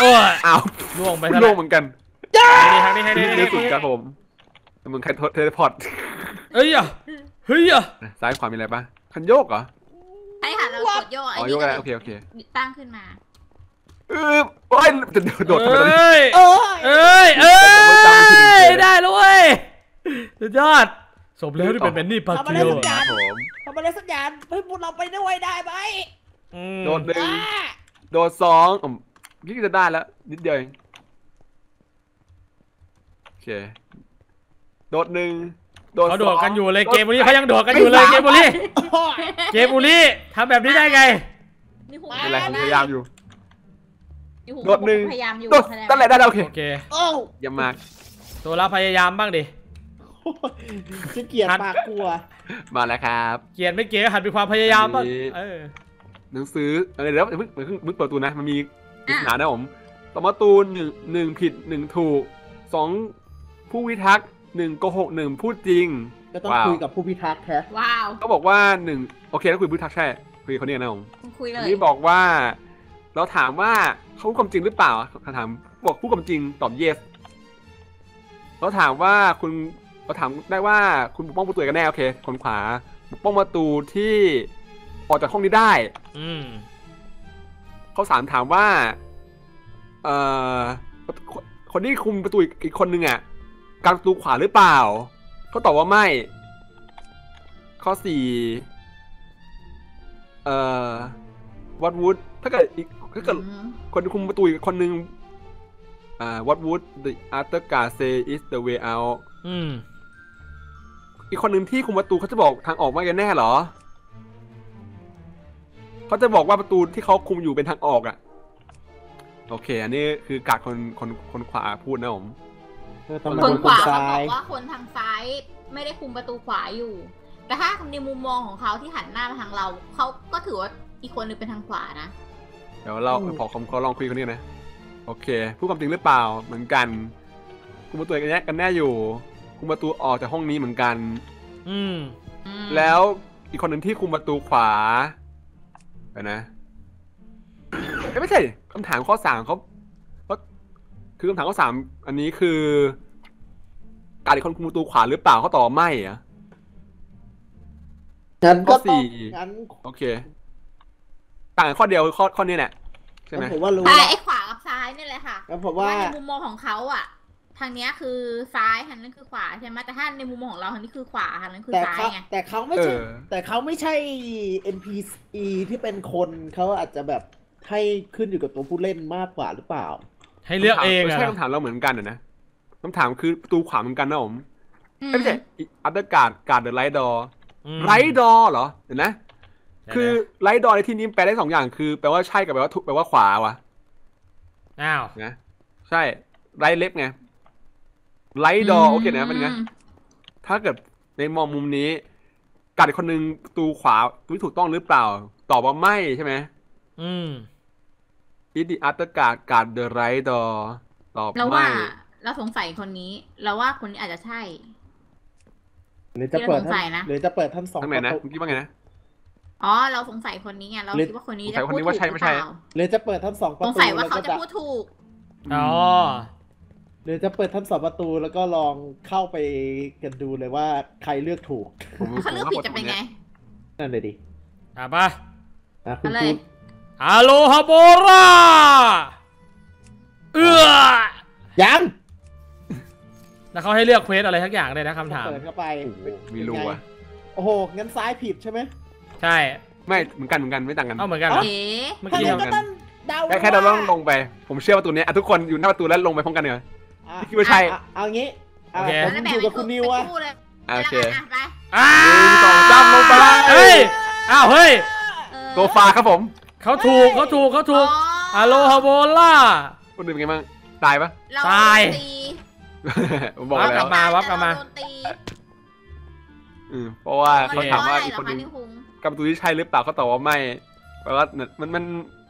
โอ้ยอ้าวล่วงไปไม่ซะโล่แล้งวเหมือนกันทางนี้ทางนี้ทางนี้นี่ทางสุดนี้ครับผมแต่มึงใครเทเลพอร์ตเอ้ยอะเฮ้ยอะซ้ายขวามีอะไรปะคันโยกเหรอให้ค่ะเรากดโยกอ๋ไอ้อโยนี่กก็อะไรเลยโอเคโอเค ตั้งขึ้นมา เออโอ้ยจะโดดทำไมตอนนี้ เอ้ย เอ้ยเอ้ย เอ้ยจำไม่ได้ได้แล้วเว้ยสุดยอด สมแล้วที่เป็นแมนนี่ปาเกียวทำอะไรสักออะย่างครับผมทำอะไรสักอย่างให้พวกเราไปด้วยได้ไหมอืมโดดหนึ่งอ่าโดดสองอืมนี่ก็จะได้แล้ว นิดเดียวเองโอเค โดดหนึ่งโดดเขาโดดกันอยู่เลยสงเกมบุรีเขายังโดดกันอยู่เลยเกมบุรีโอ้ย เกมบุรีทำแบบนี้ได้ไง นี่หูนี่แหละผมพยายามอยู่ อยู่หูโดดหนึ่งพยายามอยู่โดดเข้าใจไหมนั่นแหละได้แล้วโอเคโอเคโอ้ยเอย่ามากตัวเราพยายามบ้างดิฉันเกลียดปากกลัว มาแล้วครับ เกลียดไม่เกลียดก็หัดมีความพยายามบ้างอันนี้ เออหนังสือเออเดี๋ยวเพิ่งเพิ่งเพิ่งเปิดประตูนะมันมีปริศนานะผมต่อมาตูนหนึ่งหนึ่งผิดหนึ่งถูกสองผู้วิทักษ์หนึ่งโกหกหนึ่งพูดจริง ก็ต้องว้าว คุยกับผู้พิทักษ์แท้ว้าวเขาบอกว่าหนึ่งโอเคแล้วคุยผู้วิทักษ์ใช่คุยเขาเนี่ยนะผม คุยเลอันยนี้บอกว่า เราถามว่าเขาพูดความจริงหรือเปล่าคำถามบอกพูดความจริงตอบ yes เราถามว่าคุณเราถามได้ว่าคุณปกป้องประตูกันแน่โอเคคนขวาปกป้องประตูที่ออกจากห้องนี้ได้ อืมเขาสามถามว่า เอ่อคนคนที่คุมประตูอีกอีกคนนึงอะการประตูขวาหรือเปล่าเขาตอบว่าไม่ ข้อสี่เอ่อวัดวุฒถ้าเกิดอีก ถ้าเกิดอืมคนที่คุมประตูอีกคนนึงอ่า what would the other guard say is the way out อืมอีกคนหนึ่งที่คุมประตูเขาจะบอกทางออกว่ากันแน่เหรอ เขาจะบอกว่าประตูที่เขาคุมอยู่เป็นทางออกอะโอเค อันนี้คือกาดคนคนคนขวาพูดนะผมเออต้องคเป็นนคขวานเขาซ้าบอยกว่าคนทางซ้ายไม่ได้คุมประตูขวาอยู่ แต่ถ้าในมุมมองของเขาที่หันหน้ามาทางเรา เขาก็ถือว่าอีกคนนึงเป็นทางขวานะ เดี๋ยวเราขอคอมขอลองคุยคนนี้นะ โอเค พูดความจริงหรือเปล่าเหมือนกัน คุมประตูกันแน่กันแน่อยู่ คุมประตูออกจากห้องนี้เหมือนกันอืมอืม แล้วอีกคนหนึ่งที่คุมประตูขวาไปนะเอ้ยไม่ใช่คำถามข้อสามเขาเขาคือคำถามข้อสามอันนี้คือ การอีกคนคุมประตูขวาหรือเปล่าเขาตอบว่าไม่อะงั้นก็ข้อสี่ต้องงั้นโอเค ต่างกันข้อเดียวคือข้อข้อนี้แหละใช่ไหม งั้นผมว่ารู้ใช่แล้วไอ้ขวากับซ้ายนี่แหละค่ะงั้นผมว่าว่าในมุมมองของเขาอะทางเนี้ยคือซ้ายทางนั้นคือขวาใช่ไหมแต่ถ้าในมุมมองของเราทางนี้คือขวาทางนั้นคือแต่ซ้ายเขาไงแต่เขาไม่เอใช่อแต่เขาไม่ใช่ NPC ที่เป็นคนเขาอาจจะแบบให้ขึ้นอยู่กับตัวผู้เล่นมากกว่าหรือเปล่า ให้เลือกเองไม่อะใช่คำถามเราเหมือนกันอะนะคำถามคือประตูขวาเหมือนกันนะผมอืมเอ้ยไม่ใช่อัลเดอร์การ์ดการ์ดเดอะไลท์ดออืมไรดอเหรอเห็นนะใช่ คือไรดอในที่นี้แปลได้สองอย่างคือแปลว่าใช่กับแปลว่าถูกแปลว่าขวาวะอ้าวนะใช่ไรเล็บไงไรดอโอเคนะเป็นไงถ้าเกิดในมองมุมนี้การอีกคนนึงประตูขวาที่ถูกต้องหรือเปล่า ตอบว่าไม่ใช่ไหมอืมอีดีอัตการ์ดการ์ดเดอะไรดอตอบเราไม่ว่า เราสงสัยคนนี้ เราว่าคนนี้อาจจะใช่หรือจะเปิดที่เราสงสัยนะหรือจะเปิดทั้งสองทั้งไหนนะประตูเมื่อกี้ว่าไงนะ อ๋อ เราสงสัยคนนี้ไง เราหรือคิดว่าคนนี้สงสัจะยคนพูดนี้ถูว่ากใช่หไม่รือใช่เปล่าหรือจะเปิดทั้งสองประสตูงสัยว่าแล้วเขาก็จะพูดถูก อ๋อหรือจะเปิดทั้งสองประตูแล้วก็ลองเข้าไปกันดูเลยว่าใครเลือกถูกผมเขาเลือกผิดจะเป็นไง นั่นเลยดิอะปะอะคุณอะไรพูดอาโลฮาโบราเอื้อยังแล้วเขาให้เลือกเควสอะไรทักอย่างเลยนะคำถามเปิดเข้าไปโอ้โหเป็นมีรูอะโอ้โหงั้นซ้ายผิดใช่ไหม ใช่ ไม่เหมือนกันเหมือนกันไม่ต่างกัน เอาเหมือนกันเหรอ เอ๊ะเมื่อถ้ากี้งั้นทำ ก็กันต้องเดาแค่แค่เราต้องลงไป ผมเชื่อว่าตัวเนี้ยอะทุกคนอยู่หน้าประตูแล้วลงไปพร้อมกันเนอะอะคิดว่าใช่ อะเอางี้อะโอเค ผมแล้วแบ่องยู่กับคุณนิวอะเป็นคู่เลยอะโอเคแล้วกันอะไปอ้าหนึ่งสองสามลงไปเฮ้ย อ้าวเฮ้ยเออโซฟาครับผมเขาถูกเขาถูกเขาถูกอ๋ออาโลฮาโบราคนอื่นเป็นไงบ้างตายปะเราตายโดนตีผมบอกวับแล้กลัวบมาวับกลับมาเรโดนตีอืมเพราะว่าโอเคเขาถามว่าเพอีกระคนอะไรนึงเหรอคะพี่คุง กับประตูที่ใช่หรือเปล่าเขาตอบว่าไม่แปลว่ามันมัน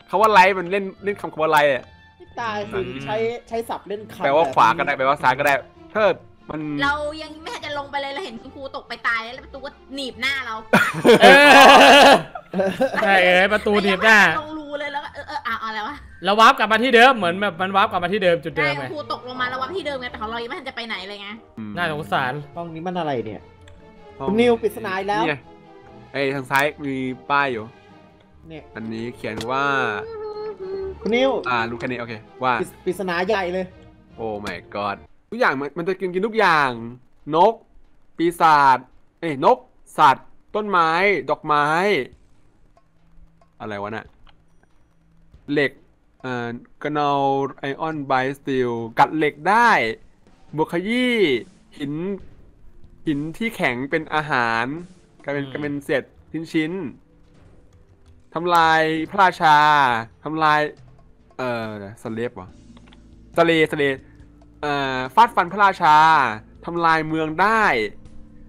เขาว่าไลท์มันเล่นเล่นคำคำว่าไลท์อะไม่ตายคือใช้ใช้ศัพท์เล่นคำแปลว่าบบขวาก็ได้แปลว่าซ้ายก็ได้ถ้ามันเรายังไม่ทันจะลงไปเลยเราเห็นคุณครูตกไปตายแล้วแล้วประตูก็หนีบหน้าเราเออใช่เอ้ยประตูหนีบหน้าลงรูเลยแล้วก็เออเออเอาเอาอะไรวะแล้ววาร์ปกลับมาที่เดิมเหมือนแบบมันวาร์ปกลับมาที่เดิมจุดใช่เดิมคุไงณครูตกลงมาแล้วว่าที่เดิมไงแต่ของเรายังไม่ทันจะไปไหนเลยไงอืมน่าสงสารห้องนี้มันอะไรเนี่ยห้องคุณนิวปริศนาอีกแล้ว นี่ไงไอ้ทางซ้ายมีป้ายอยู่ เนี่ยอันนี้เขียนว่า คุณนิวอ่ารู้แค่นี้โอเค ว่า ปริศปริศนาใหญ่เลยโอ้ my god ทุกอย่างมันมันจะกินกินทุกอย่าง นก ปีศาจเอ้ยนก สัตว์ ต้นไม้ ดอกไม้ อะไรวะน่ะ เหล็กเอ่อกระนาวไอออนไบสติลกัดเหล็กได้บวกขยี้หิน หินที่แข็งเป็นอาหาร กลายเป็นอืมกลายเป็นเศษชิ้นชิ้นๆทำลายพระราชาทำลาย เอ่อสเลปวะสเลสเลเอ่อฟาดฟันพระราชาทำลายเมืองได้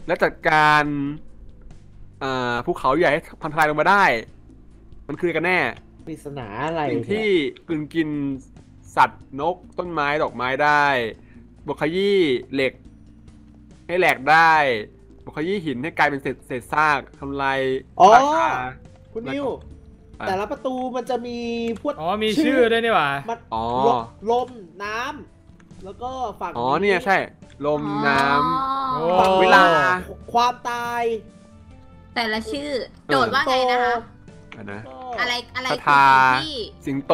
และจัดการเอ่อภูเขาใหญ่ให้พังทลายลงมาได้ มันคือกันแน่ปริศนาอะไรสิ่งเนี่ยที่กลืนกินสัตว์นกต้นไม้ดอกไม้ได้บวกขยี้เหล็ก ให้แหลกได้ บวกขยี้หินให้กลายเป็นเศษเศษซากทำลายอ๋อ ราชาคุณนิว อะ แต่ละประตูมันจะมีพวกอ๋อมีชื่อด้วยนี่หว่า มันอ๋อ ลมลมน้ำแล้วก็ฝั่งอ๋อเนี่ยใช่ ลมน้ำโอ้ฝั่งเวลาความตายแต่ละชื่อ โจทย์ว่าไงนะคะอะนะ ก็อะไรอะไรคาคือถาสิ่งที่ สิงโต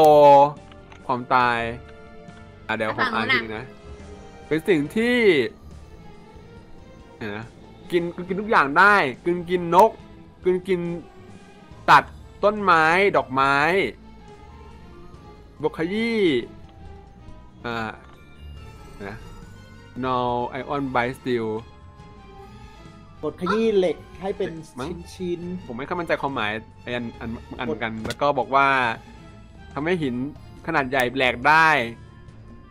ความตาย อะเดี๋ยวผมฝั่งนู้อ่านนจน่ะริงนะ เป็นสิ่งที่เห็นนะ กินกินกินทุกอย่างได้กินกินนกกินกินตัดต้นไม้ดอกไม้บกขยี้อ่านะ no ion by steel กดขยี้เหล็กให้เป็นมั้งชิ้นผมไม่ค่อยมั่นใจความหมายไอ้อันอันอันเหมือนกัน แล้วก็บอกว่าทำให้หินขนาดใหญ่แหลกได้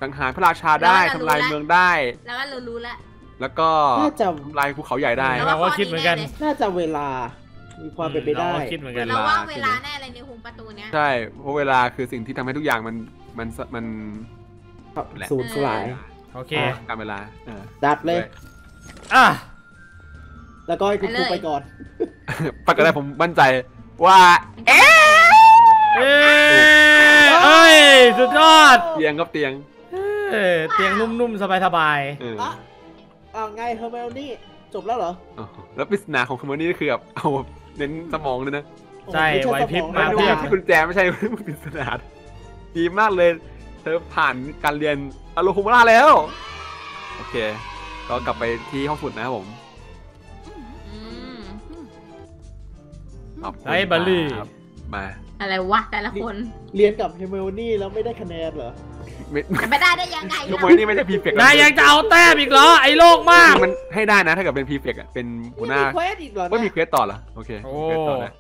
สังหารพระราชาได้ทำลายเมืองได้ แล้วก็เรารู้แล้ว แล้วก็ๆน่าจะ ทำลายภูเขาใหญ่ได้แล้เราก็คิดเหมือนกัน น่าจะเวลา มีความเป็นไปได้ราก็คิดเหมือนกัน เราว่าเวเวลาลาแน่เลยในหุมประตูเนี้ย ใช่ เพราะเวลาคือสิ่งที่ทำให้ทุกอย่างมันมันมันแหละศูนย์สลายโอเคการเวลาเออดัดเลย อะแล้วก็ให้คุณครูไปก่อนปกติผมมั่นใจว่าเอ้ยเอ้ย สุดยอด เตียงครับเตียงเออเตียงนุ่มๆ สบายเอออะอ้าวไงเฮอร์เมลนี่จบแล้วเหรออ๋อแล้วปริศนาของคอมเมดี้คือแบบเอาแบบเน้นสมองเลยนะๆใช่โอ้ไหวโสพริบองมานะเพียบ ที่กุญแจไม่ใช่ ปริศนาดีมากเลย เธอผ่านการเรียนอโลโฮมาราแล้ว โอเค ก็กลับไปที่ห้องฝึกนะครับผมอืม ขอบคุณไอ้บัลลี่ ครับมา อะไรวะแต่ละคนเรียนกับเฮอร์เมลนี่แล้วไม่ได้คะแนนเหรอไม่จะไปได้ได้ยังไงลูกล่ะไม้นี่ไม่ใช่พีเฟกนายยังจะเอาแต้มอีกเหรอไอ้โลกมากมันให้ได้นะ ถ้าเกิดเป็นพีเฟกอะเป็นหัวหน้ามีเควสอีกเหรอว่ามีนะเควสต่อเหรอโอเคโอ้เควสต่อนะ